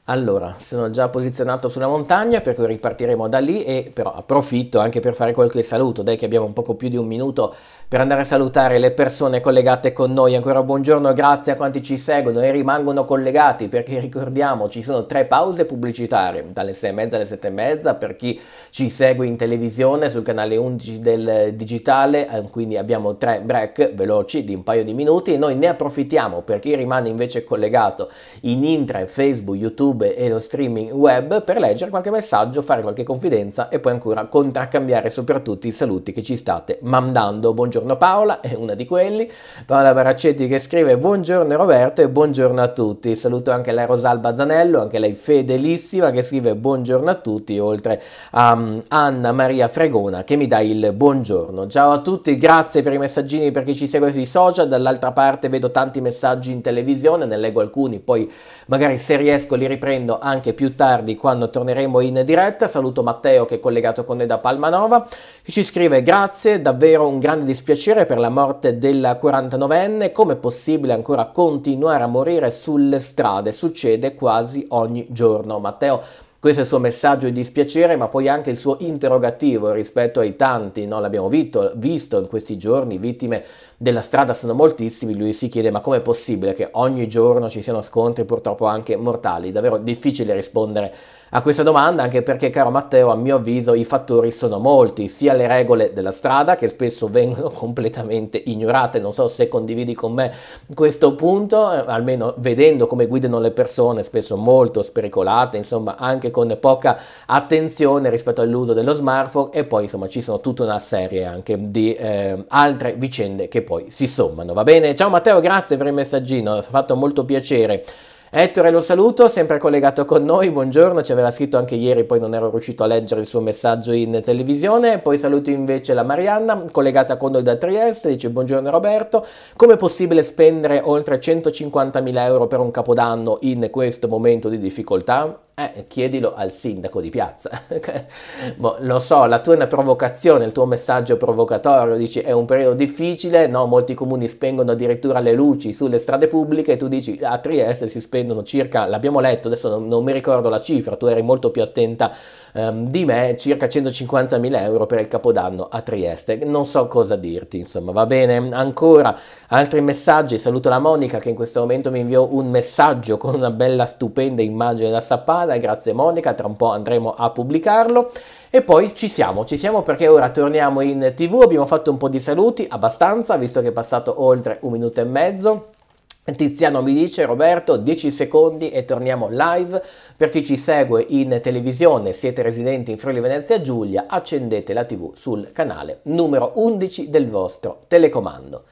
Allora, sono già posizionato sulla montagna per cui ripartiremo da lì e però approfitto anche per fare qualche saluto, dai che abbiamo un poco più di un minuto per andare a salutare le persone collegate con noi. Ancora buongiorno, grazie a quanti ci seguono e rimangono collegati perché ricordiamo ci sono tre pause pubblicitarie dalle 6 e mezza alle 7 e mezza per chi ci segue in televisione sul canale 11 del digitale, eh, quindi abbiamo tre break veloci di un paio di minuti e noi ne approfittiamo per chi rimane invece collegato in intra, Facebook, YouTube e lo streaming web per leggere qualche messaggio, fare qualche confidenza e poi ancora contraccambiare soprattutto i saluti che ci state mandando. Buongiorno Paola, è una di quelli, Paola Baraccetti che scrive buongiorno Roberto e buongiorno a tutti, saluto anche la Rosalba Zanello, anche lei fedelissima che scrive buongiorno a tutti, oltre a um, Anna Maria Fregona che mi dà il buongiorno. Ciao a tutti, grazie per i messaggini per chi ci segue sui social, dall'altra parte vedo tanti messaggi in televisione, ne leggo alcuni, poi magari se riesco li riprendo anche più tardi quando torneremo in diretta, saluto Matteo che è collegato con noi da Palmanova, che ci scrive grazie, davvero un grande dispiacere dispiacere per la morte della 49enne, come è possibile ancora continuare a morire sulle strade? Succede quasi ogni giorno. Matteo questo è il suo messaggio di dispiacere, ma poi anche il suo interrogativo rispetto ai tanti, no? l'abbiamo visto, visto in questi giorni, vittime della strada sono moltissimi, lui si chiede ma com'è possibile che ogni giorno ci siano scontri purtroppo anche mortali, davvero difficile rispondere a questa domanda anche perché caro Matteo a mio avviso i fattori sono molti, sia le regole della strada che spesso vengono completamente ignorate, non so se condividi con me questo punto, eh, almeno vedendo come guidano le persone spesso molto spericolate, insomma anche con poca attenzione rispetto all'uso dello smartphone. E poi insomma ci sono tutta una serie anche di eh, altre vicende che poi si sommano. Va bene? Ciao Matteo, grazie per il messaggino, ha fatto molto piacere. Ettore lo saluto, sempre collegato con noi, buongiorno, ci aveva scritto anche ieri, poi non ero riuscito a leggere il suo messaggio in televisione, poi saluto invece la Marianna, collegata con noi da Trieste, dice buongiorno Roberto, come è possibile spendere oltre 150.000 euro per un capodanno in questo momento di difficoltà? Eh, chiedilo al sindaco di piazza. boh, lo so, la tua è una provocazione, il tuo messaggio provocatorio, dici è un periodo difficile, no, molti comuni spengono addirittura le luci sulle strade pubbliche tu dici a Trieste si spendono circa, l'abbiamo letto, adesso non, non mi ricordo la cifra, tu eri molto più attenta um, di me, circa 150.000 euro per il capodanno a Trieste. Non so cosa dirti, insomma, va bene. Ancora altri messaggi, saluto la Monica che in questo momento mi inviò un messaggio con una bella stupenda immagine da Sappada grazie Monica, tra un po' andremo a pubblicarlo. E poi ci siamo, ci siamo perché ora torniamo in tv, abbiamo fatto un po' di saluti, abbastanza, visto che è passato oltre un minuto e mezzo. Tiziano mi dice Roberto 10 secondi e torniamo live. Per chi ci segue in televisione siete residenti in Friuli Venezia Giulia accendete la tv sul canale numero 11 del vostro telecomando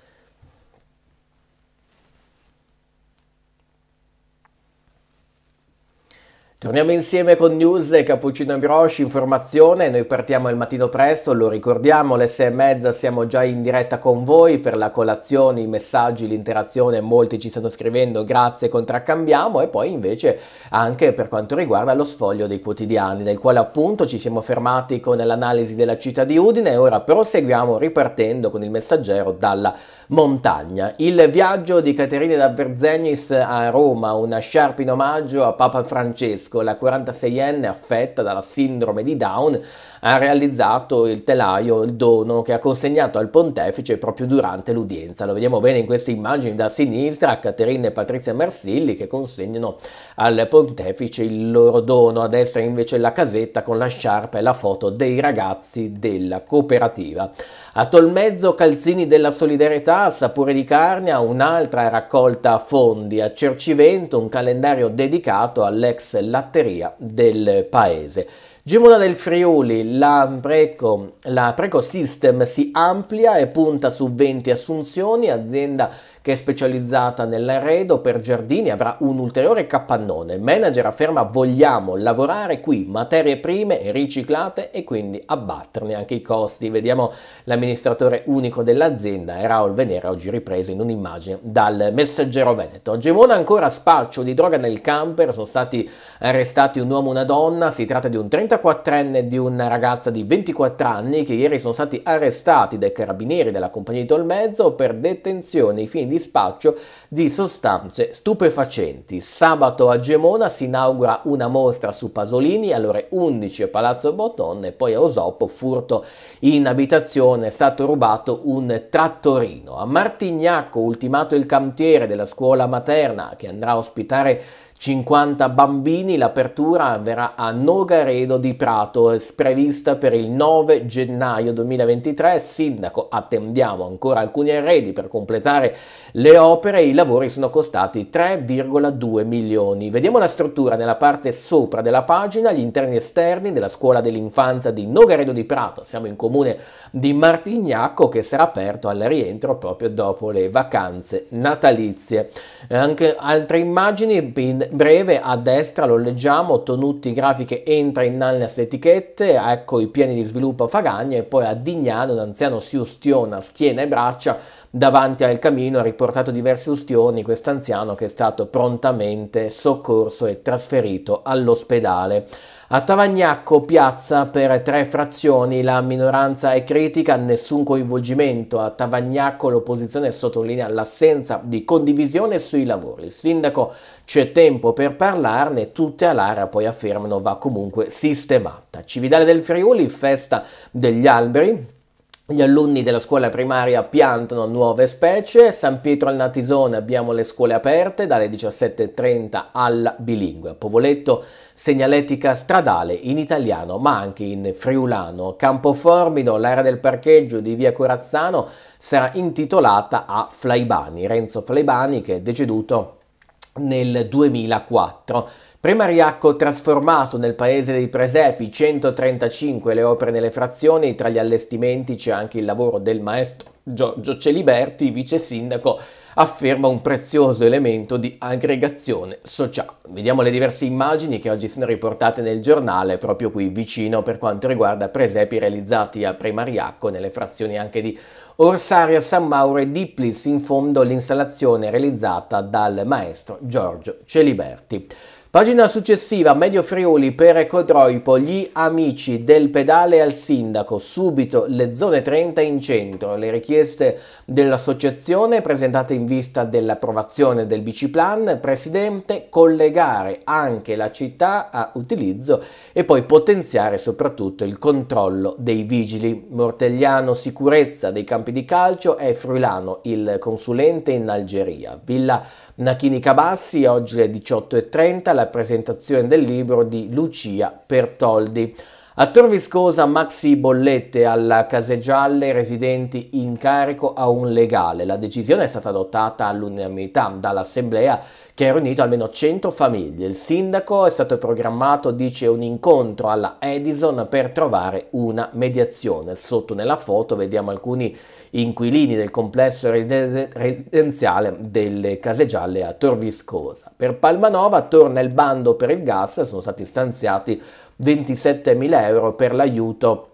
Torniamo insieme con news Cappuccino e Brioche, informazione, noi partiamo il mattino presto, lo ricordiamo, alle sei e mezza siamo già in diretta con voi. Per la colazione, i messaggi, l'interazione, molti ci stanno scrivendo grazie, contraccambiamo. E poi invece anche per quanto riguarda lo sfoglio dei quotidiani, nel quale appunto ci siamo fermati con l'analisi della città di Udine. E ora proseguiamo ripartendo con il messaggero dalla montagna. Il viaggio di Caterina da Verzegnis a Roma, una sciarpa in omaggio a Papa Francesco, la 46enne affetta dalla sindrome di Down, ha realizzato il telaio, il dono che ha consegnato al pontefice proprio durante l'udienza. Lo vediamo bene in queste immagini da sinistra, Caterina e Patrizia Marsilli che consegnano al pontefice il loro dono, a destra invece la casetta con la sciarpa e la foto dei ragazzi della cooperativa. A Tolmezzo Calzini della Solidarietà, Sapore di Carnia, un'altra raccolta fondi a Cercivento, un calendario dedicato all'ex latteria del paese. Gemona del Friuli, la Preco, la Preco System si amplia e punta su 20 assunzioni, azienda che è specializzata nell'arredo per giardini, avrà un ulteriore capannone. Manager afferma vogliamo lavorare qui, materie prime riciclate e quindi abbatterne anche i costi. Vediamo l'amministratore unico dell'azienda, Raul Venera, oggi ripreso in un'immagine dal Messaggero Veneto. Gemona ancora spaccio di droga nel camper, sono stati arrestati un uomo e una donna, si tratta di un 34enne e di una ragazza di 24 anni che ieri sono stati arrestati dai carabinieri della compagnia di Tolmezzo per detenzione ai fini di dispaccio di sostanze stupefacenti. Sabato a Gemona si inaugura una mostra su Pasolini, alle ore 11 a Palazzo Botton e poi a Osopo furto in abitazione è stato rubato un trattorino. A Martignacco ultimato il cantiere della scuola materna che andrà a ospitare 50 bambini, l'apertura avverrà a Nogaredo di Prato, è prevista per il 9 gennaio 2023. Sindaco, attendiamo ancora alcuni arredi per completare le opere, i lavori sono costati 3,2 milioni. Vediamo la struttura nella parte sopra della pagina, gli interni esterni della scuola dell'infanzia di Nogaredo di Prato, siamo in comune di Martignacco che sarà aperto al rientro proprio dopo le vacanze natalizie. Anche altre immagini in breve a destra lo leggiamo, Tonutti grafiche entra in Nallas etichette, ecco i piani di sviluppo a Fagagna e poi a Dignano un anziano si ustiona schiena e braccia davanti al camino, ha riportato diverse ustioni, quest'anziano che è stato prontamente soccorso e trasferito all'ospedale. A Tavagnacco, piazza per tre frazioni, la minoranza è critica, nessun coinvolgimento. A Tavagnacco l'opposizione sottolinea l'assenza di condivisione sui lavori. Il sindaco c'è tempo per parlarne, tutte all'area poi affermano va comunque sistemata. Cividale del Friuli, festa degli alberi, gli alunni della scuola primaria piantano nuove specie, San Pietro al Natisone abbiamo le scuole aperte dalle 17.30 al bilingue, a Povoletto segnaletica stradale in italiano ma anche in friulano, Campoformido l'area del parcheggio di via Corazzano sarà intitolata a Flaibani, Renzo Flaibani che è deceduto nel 2004. Premariacco trasformato nel paese dei presepi, 135 le opere nelle frazioni, tra gli allestimenti c'è anche il lavoro del maestro Giorgio Celiberti, vice sindaco, afferma un prezioso elemento di aggregazione sociale. Vediamo le diverse immagini che oggi sono riportate nel giornale, proprio qui vicino per quanto riguarda presepi realizzati a Premariacco, nelle frazioni anche di Orsaria, San Mauro e Diplis, in fondo l'installazione realizzata dal maestro Giorgio Celiberti. Pagina successiva, Medio Friuli per Ecodroipo, gli amici del pedale al sindaco, subito le zone 30 in centro, le richieste dell'associazione presentate in vista dell'approvazione del biciplan, presidente, collegare anche la città a utilizzo e poi potenziare soprattutto il controllo dei vigili. Mortegliano sicurezza dei campi di calcio. È Fruilano il consulente in Algeria. Villa Nachini Cabassi, oggi alle 18.30, la presentazione del libro di Lucia Pertoldi. A Tor Viscosa maxi bollette alla Case Gialle residenti in carico a un legale. La decisione è stata adottata all'unanimità dall'Assemblea che ha riunito almeno 100 famiglie. Il sindaco è stato programmato, dice, un incontro alla Edison per trovare una mediazione. Sotto nella foto vediamo alcuni inquilini del complesso residenziale delle Case Gialle a Tor Viscosa. Per Palmanova torna il bando per il gas, sono stati stanziati 27.000 euro per l'aiuto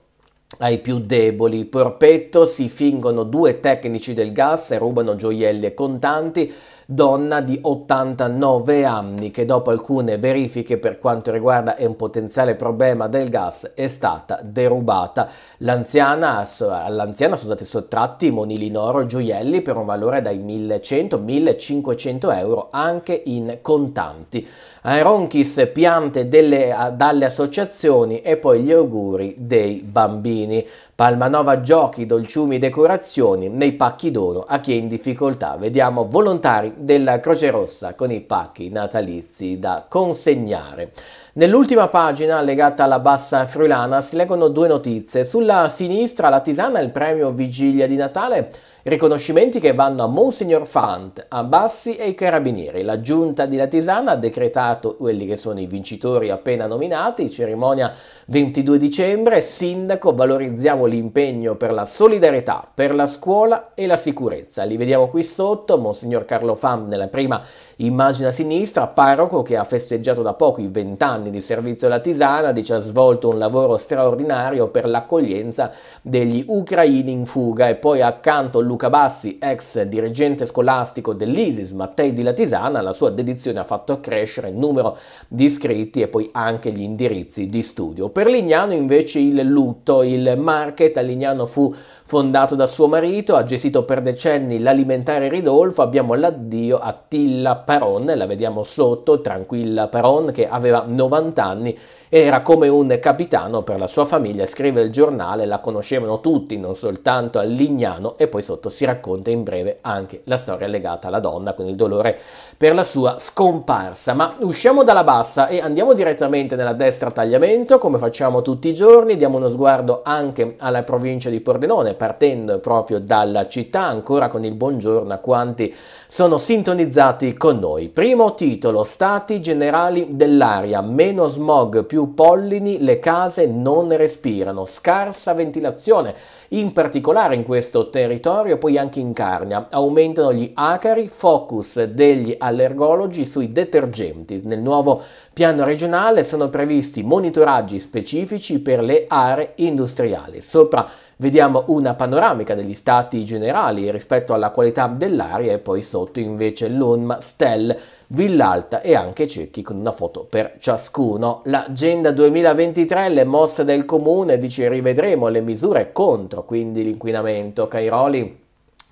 ai più deboli. Porpetto si fingono due tecnici del gas e rubano gioielli e contanti donna di 89 anni che dopo alcune verifiche per quanto riguarda un potenziale problema del gas è stata derubata. L'anziana, all'anziana sono stati sottratti monili in oro, gioielli per un valore dai 1100-1500 euro anche in contanti. Aeronchis piante delle, dalle associazioni e poi gli auguri dei bambini. Palmanova giochi, dolciumi, decorazioni nei pacchi dono a chi è in difficoltà. Vediamo volontari della Croce Rossa con i pacchi natalizi da consegnare. Nell'ultima pagina legata alla bassa friulana si leggono due notizie. Sulla sinistra la Tisana il premio Vigilia di Natale Riconoscimenti che vanno a Monsignor Fant, a Bassi e ai Carabinieri. La giunta di Latisana ha decretato quelli che sono i vincitori appena nominati, cerimonia 22 dicembre, sindaco, valorizziamo l'impegno per la solidarietà, per la scuola e la sicurezza. Li vediamo qui sotto, Monsignor Carlo Fam nella prima immagine a sinistra, parroco che ha festeggiato da poco i vent'anni di servizio alla Tisana, dice ha svolto un lavoro straordinario per l'accoglienza degli ucraini in fuga e poi accanto Luca Bassi, ex dirigente scolastico dell'ISIS Mattei di Latisana, la sua dedizione ha fatto crescere il numero di iscritti e poi anche gli indirizzi di studio. Per Lignano invece il lutto, il market. A Lignano fu fondato da suo marito, ha gestito per decenni l'alimentare Ridolfo, abbiamo l'addio a Tilla Paron, la vediamo sotto, tranquilla Paron che aveva 90 anni era come un capitano per la sua famiglia, scrive il giornale, la conoscevano tutti, non soltanto a Lignano, e poi sotto si racconta in breve anche la storia legata alla donna con il dolore per la sua scomparsa. Ma usciamo dalla bassa e andiamo direttamente nella destra tagliamento, come facciamo tutti i giorni, diamo uno sguardo anche alla provincia di Pordenone, partendo proprio dalla città, ancora con il buongiorno a quanti sono sintonizzati con noi. Primo titolo, stati generali dell'aria, meno smog, più più pollini le case non respirano, scarsa ventilazione, in particolare in questo territorio, poi anche in Carnia. Aumentano gli acari, focus degli allergologi sui detergenti. Nel nuovo piano regionale sono previsti monitoraggi specifici per le aree industriali. Sopra vediamo una panoramica degli stati generali rispetto alla qualità dell'aria e poi sotto invece l'UNMA, Stel, Villalta e anche Cecchi con una foto per ciascuno. L'agenda 2023, le mosse del comune, dice rivedremo le misure contro quindi l'inquinamento. Cairoli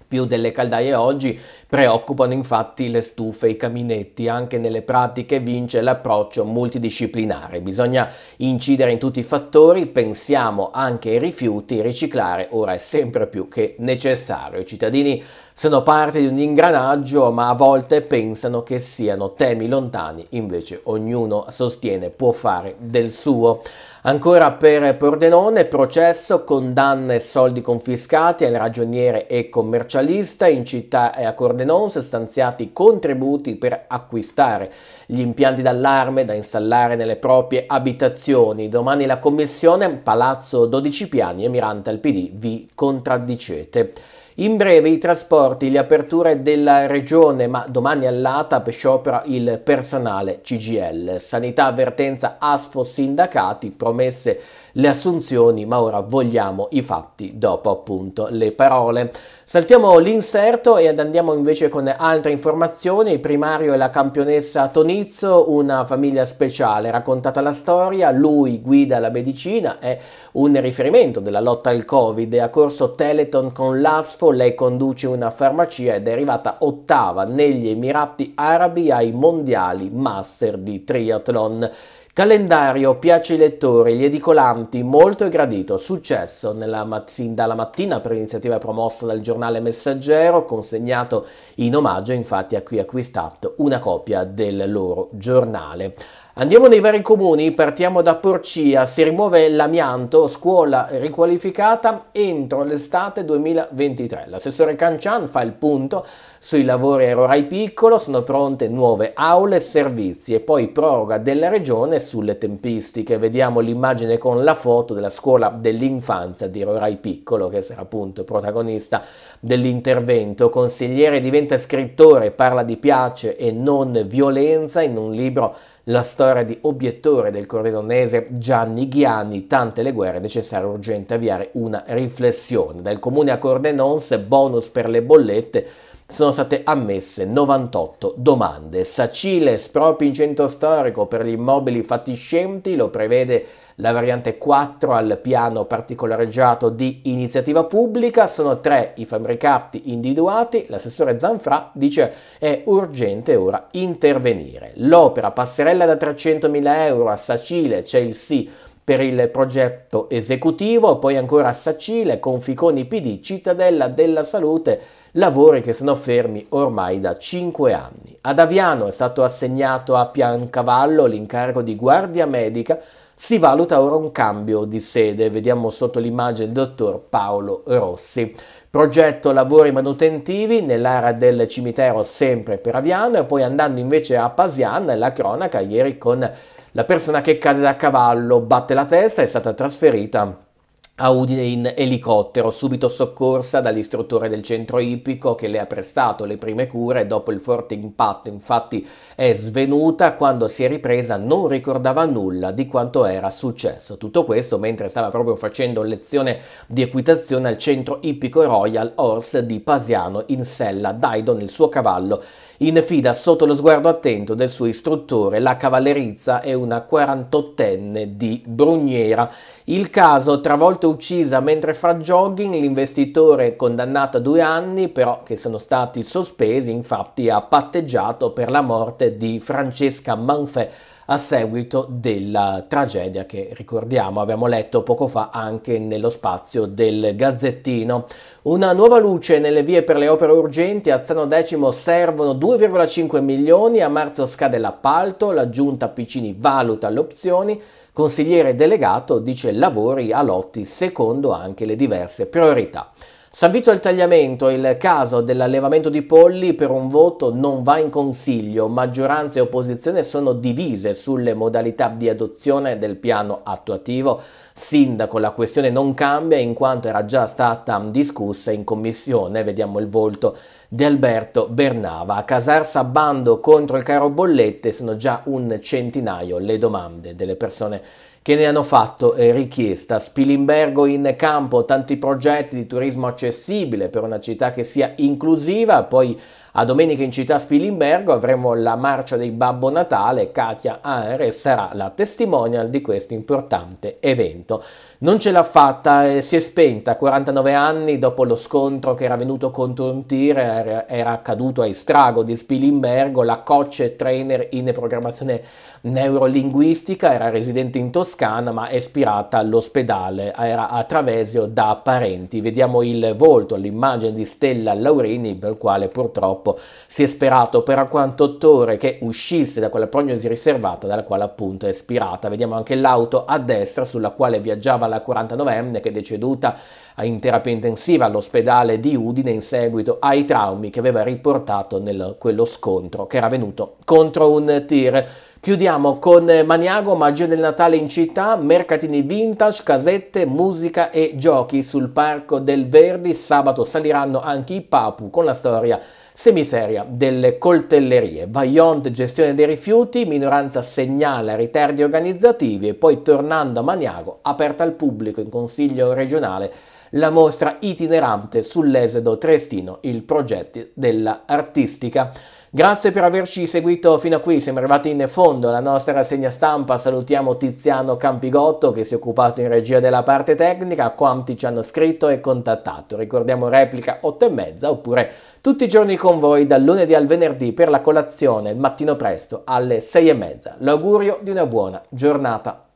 più delle caldaie oggi preoccupano infatti le stufe e i caminetti, anche nelle pratiche vince l'approccio multidisciplinare, bisogna incidere in tutti i fattori, pensiamo anche ai rifiuti, riciclare ora è sempre più che necessario. I cittadini sono parte di un ingranaggio ma a volte pensano che siano temi lontani, invece ognuno sostiene può fare del suo. Ancora per Pordenone, processo, condanne e soldi confiscati al ragioniere e commercialista. In città e a Cordenone stanziati contributi per acquistare gli impianti d'allarme da installare nelle proprie abitazioni. Domani la commissione, Palazzo 12 piani e Mirante al PD, vi contraddicete. In breve i trasporti, le aperture della regione, ma domani all'ATAP sciopera il personale CGL. Sanità, avvertenza, ASFO, sindacati, promesse le assunzioni, ma ora vogliamo i fatti dopo appunto le parole. Saltiamo l'inserto e andiamo invece con altre informazioni. Il primario e la campionessa Tonizzo, una famiglia speciale, raccontata la storia, lui guida la medicina, è un riferimento della lotta al Covid, ha corso Teleton con l'ASFO, lei conduce una farmacia ed è arrivata ottava negli Emirati Arabi ai mondiali master di triathlon. Calendario piace ai lettori, gli edicolanti, molto gradito, successo mattin- dalla mattina per l'iniziativa promossa dal giornale Messaggero, consegnato in omaggio infatti a cui acquistato una copia del loro giornale. Andiamo nei vari comuni, partiamo da Porcia, si rimuove l'amianto, scuola riqualificata entro l'estate 2023. L'assessore Cancian fa il punto sui lavori aerorai piccolo, sono pronte nuove aule e servizi e poi proroga della regione sulle tempistiche. Vediamo l'immagine con la foto della scuola dell'infanzia di Aerorai piccolo che sarà appunto protagonista dell'intervento. Consigliere diventa scrittore, parla di piace e non violenza in un libro la storia di obiettore del cordenonese Gianni Ghiani, tante le guerre, necessario urgente avviare una riflessione. Dal comune a Cordenons, bonus per le bollette, sono state ammesse 98 domande. Sacile, esproprio in centro storico per gli immobili fatiscenti, lo prevede la variante 4 al piano particolareggiato di iniziativa pubblica, sono tre i fabbricati individuati, l'assessore Zanfra dice è urgente ora intervenire. L'opera passerella da 300.000 euro a Sacile, c'è il sì per il progetto esecutivo, poi ancora a Sacile, Conficoni PD, Cittadella della Salute, lavori che sono fermi ormai da 5 anni. Ad Aviano è stato assegnato a Piancavallo l'incarico di guardia medica, si valuta ora un cambio di sede, vediamo sotto l'immagine il dottor Paolo Rossi. Progetto lavori manutentivi nell'area del cimitero sempre per Aviano e poi andando invece a Pasian, la cronaca ieri con la persona che cade da cavallo, batte la testa, è stata trasferita a Udine in elicottero, subito soccorsa dall'istruttore del centro ippico che le ha prestato le prime cure. Dopo il forte impatto, infatti è svenuta, quando si è ripresa non ricordava nulla di quanto era successo. Tutto questo mentre stava proprio facendo lezione di equitazione al centro ippico Royal Horse di Pasiano in sella. Daidon, il suo cavallo in fida sotto lo sguardo attento del suo istruttore, la cavallerizza è una 48enne di Bruniera. Il caso, travolta uccisa mentre fa jogging, l'investitore condannato a due anni, però che sono stati sospesi, infatti ha patteggiato per la morte di Francesca Manfè a seguito della tragedia che ricordiamo abbiamo letto poco fa anche nello spazio del Gazzettino. Una nuova luce nelle vie per le opere urgenti, a Zano Decimo servono 2,5 milioni, a marzo scade l'appalto, la giunta Piccini valuta le opzioni, consigliere delegato dice lavori a lotti secondo anche le diverse priorità. S'avvito al tagliamento, il caso dell'allevamento di polli per un voto non va in consiglio, maggioranza e opposizione sono divise sulle modalità di adozione del piano attuativo. Sindaco, la questione non cambia in quanto era già stata discussa in commissione, vediamo il volto di Alberto Bernava. A casarsa bando contro il caro bollette sono già un centinaio le domande delle persone che ne hanno fatto eh, richiesta. Spilimbergo in campo, tanti progetti di turismo accessibile per una città che sia inclusiva, poi a domenica in città Spilimbergo avremo la marcia dei Babbo Natale, Katia Aere sarà la testimonial di questo importante evento. Non ce l'ha fatta, eh, si è spenta a 49 anni dopo lo scontro che era venuto contro un tir, era, era accaduto a Estrago di Spilimbergo, la coach e trainer in programmazione neurolinguistica, era residente in Toscana ma è ispirata all'ospedale, era a Travesio da parenti. Vediamo il volto, l'immagine di Stella Laurini per il quale purtroppo purtroppo si è sperato per 48 ore che uscisse da quella prognosi riservata dalla quale appunto è ispirata. Vediamo anche l'auto a destra sulla quale viaggiava la 49enne che è deceduta in terapia intensiva all'ospedale di Udine in seguito ai traumi che aveva riportato nel quello scontro che era avvenuto contro un tir. Chiudiamo con Maniago, magia del Natale in città, mercatini vintage, casette, musica e giochi sul Parco del Verdi. Sabato saliranno anche i Papu con la storia semiseria delle coltellerie. Vaillant gestione dei rifiuti, minoranza segnala ritardi organizzativi e poi tornando a Maniago, aperta al pubblico in consiglio regionale la mostra itinerante sull'esodo trestino, il progetto della artistica. Grazie per averci seguito fino a qui, siamo arrivati in fondo alla nostra rassegna stampa, salutiamo Tiziano Campigotto che si è occupato in regia della parte tecnica, quanti ci hanno scritto e contattato, ricordiamo replica 8 e mezza oppure tutti i giorni con voi dal lunedì al venerdì per la colazione il mattino presto alle 6 e mezza. L'augurio di una buona giornata.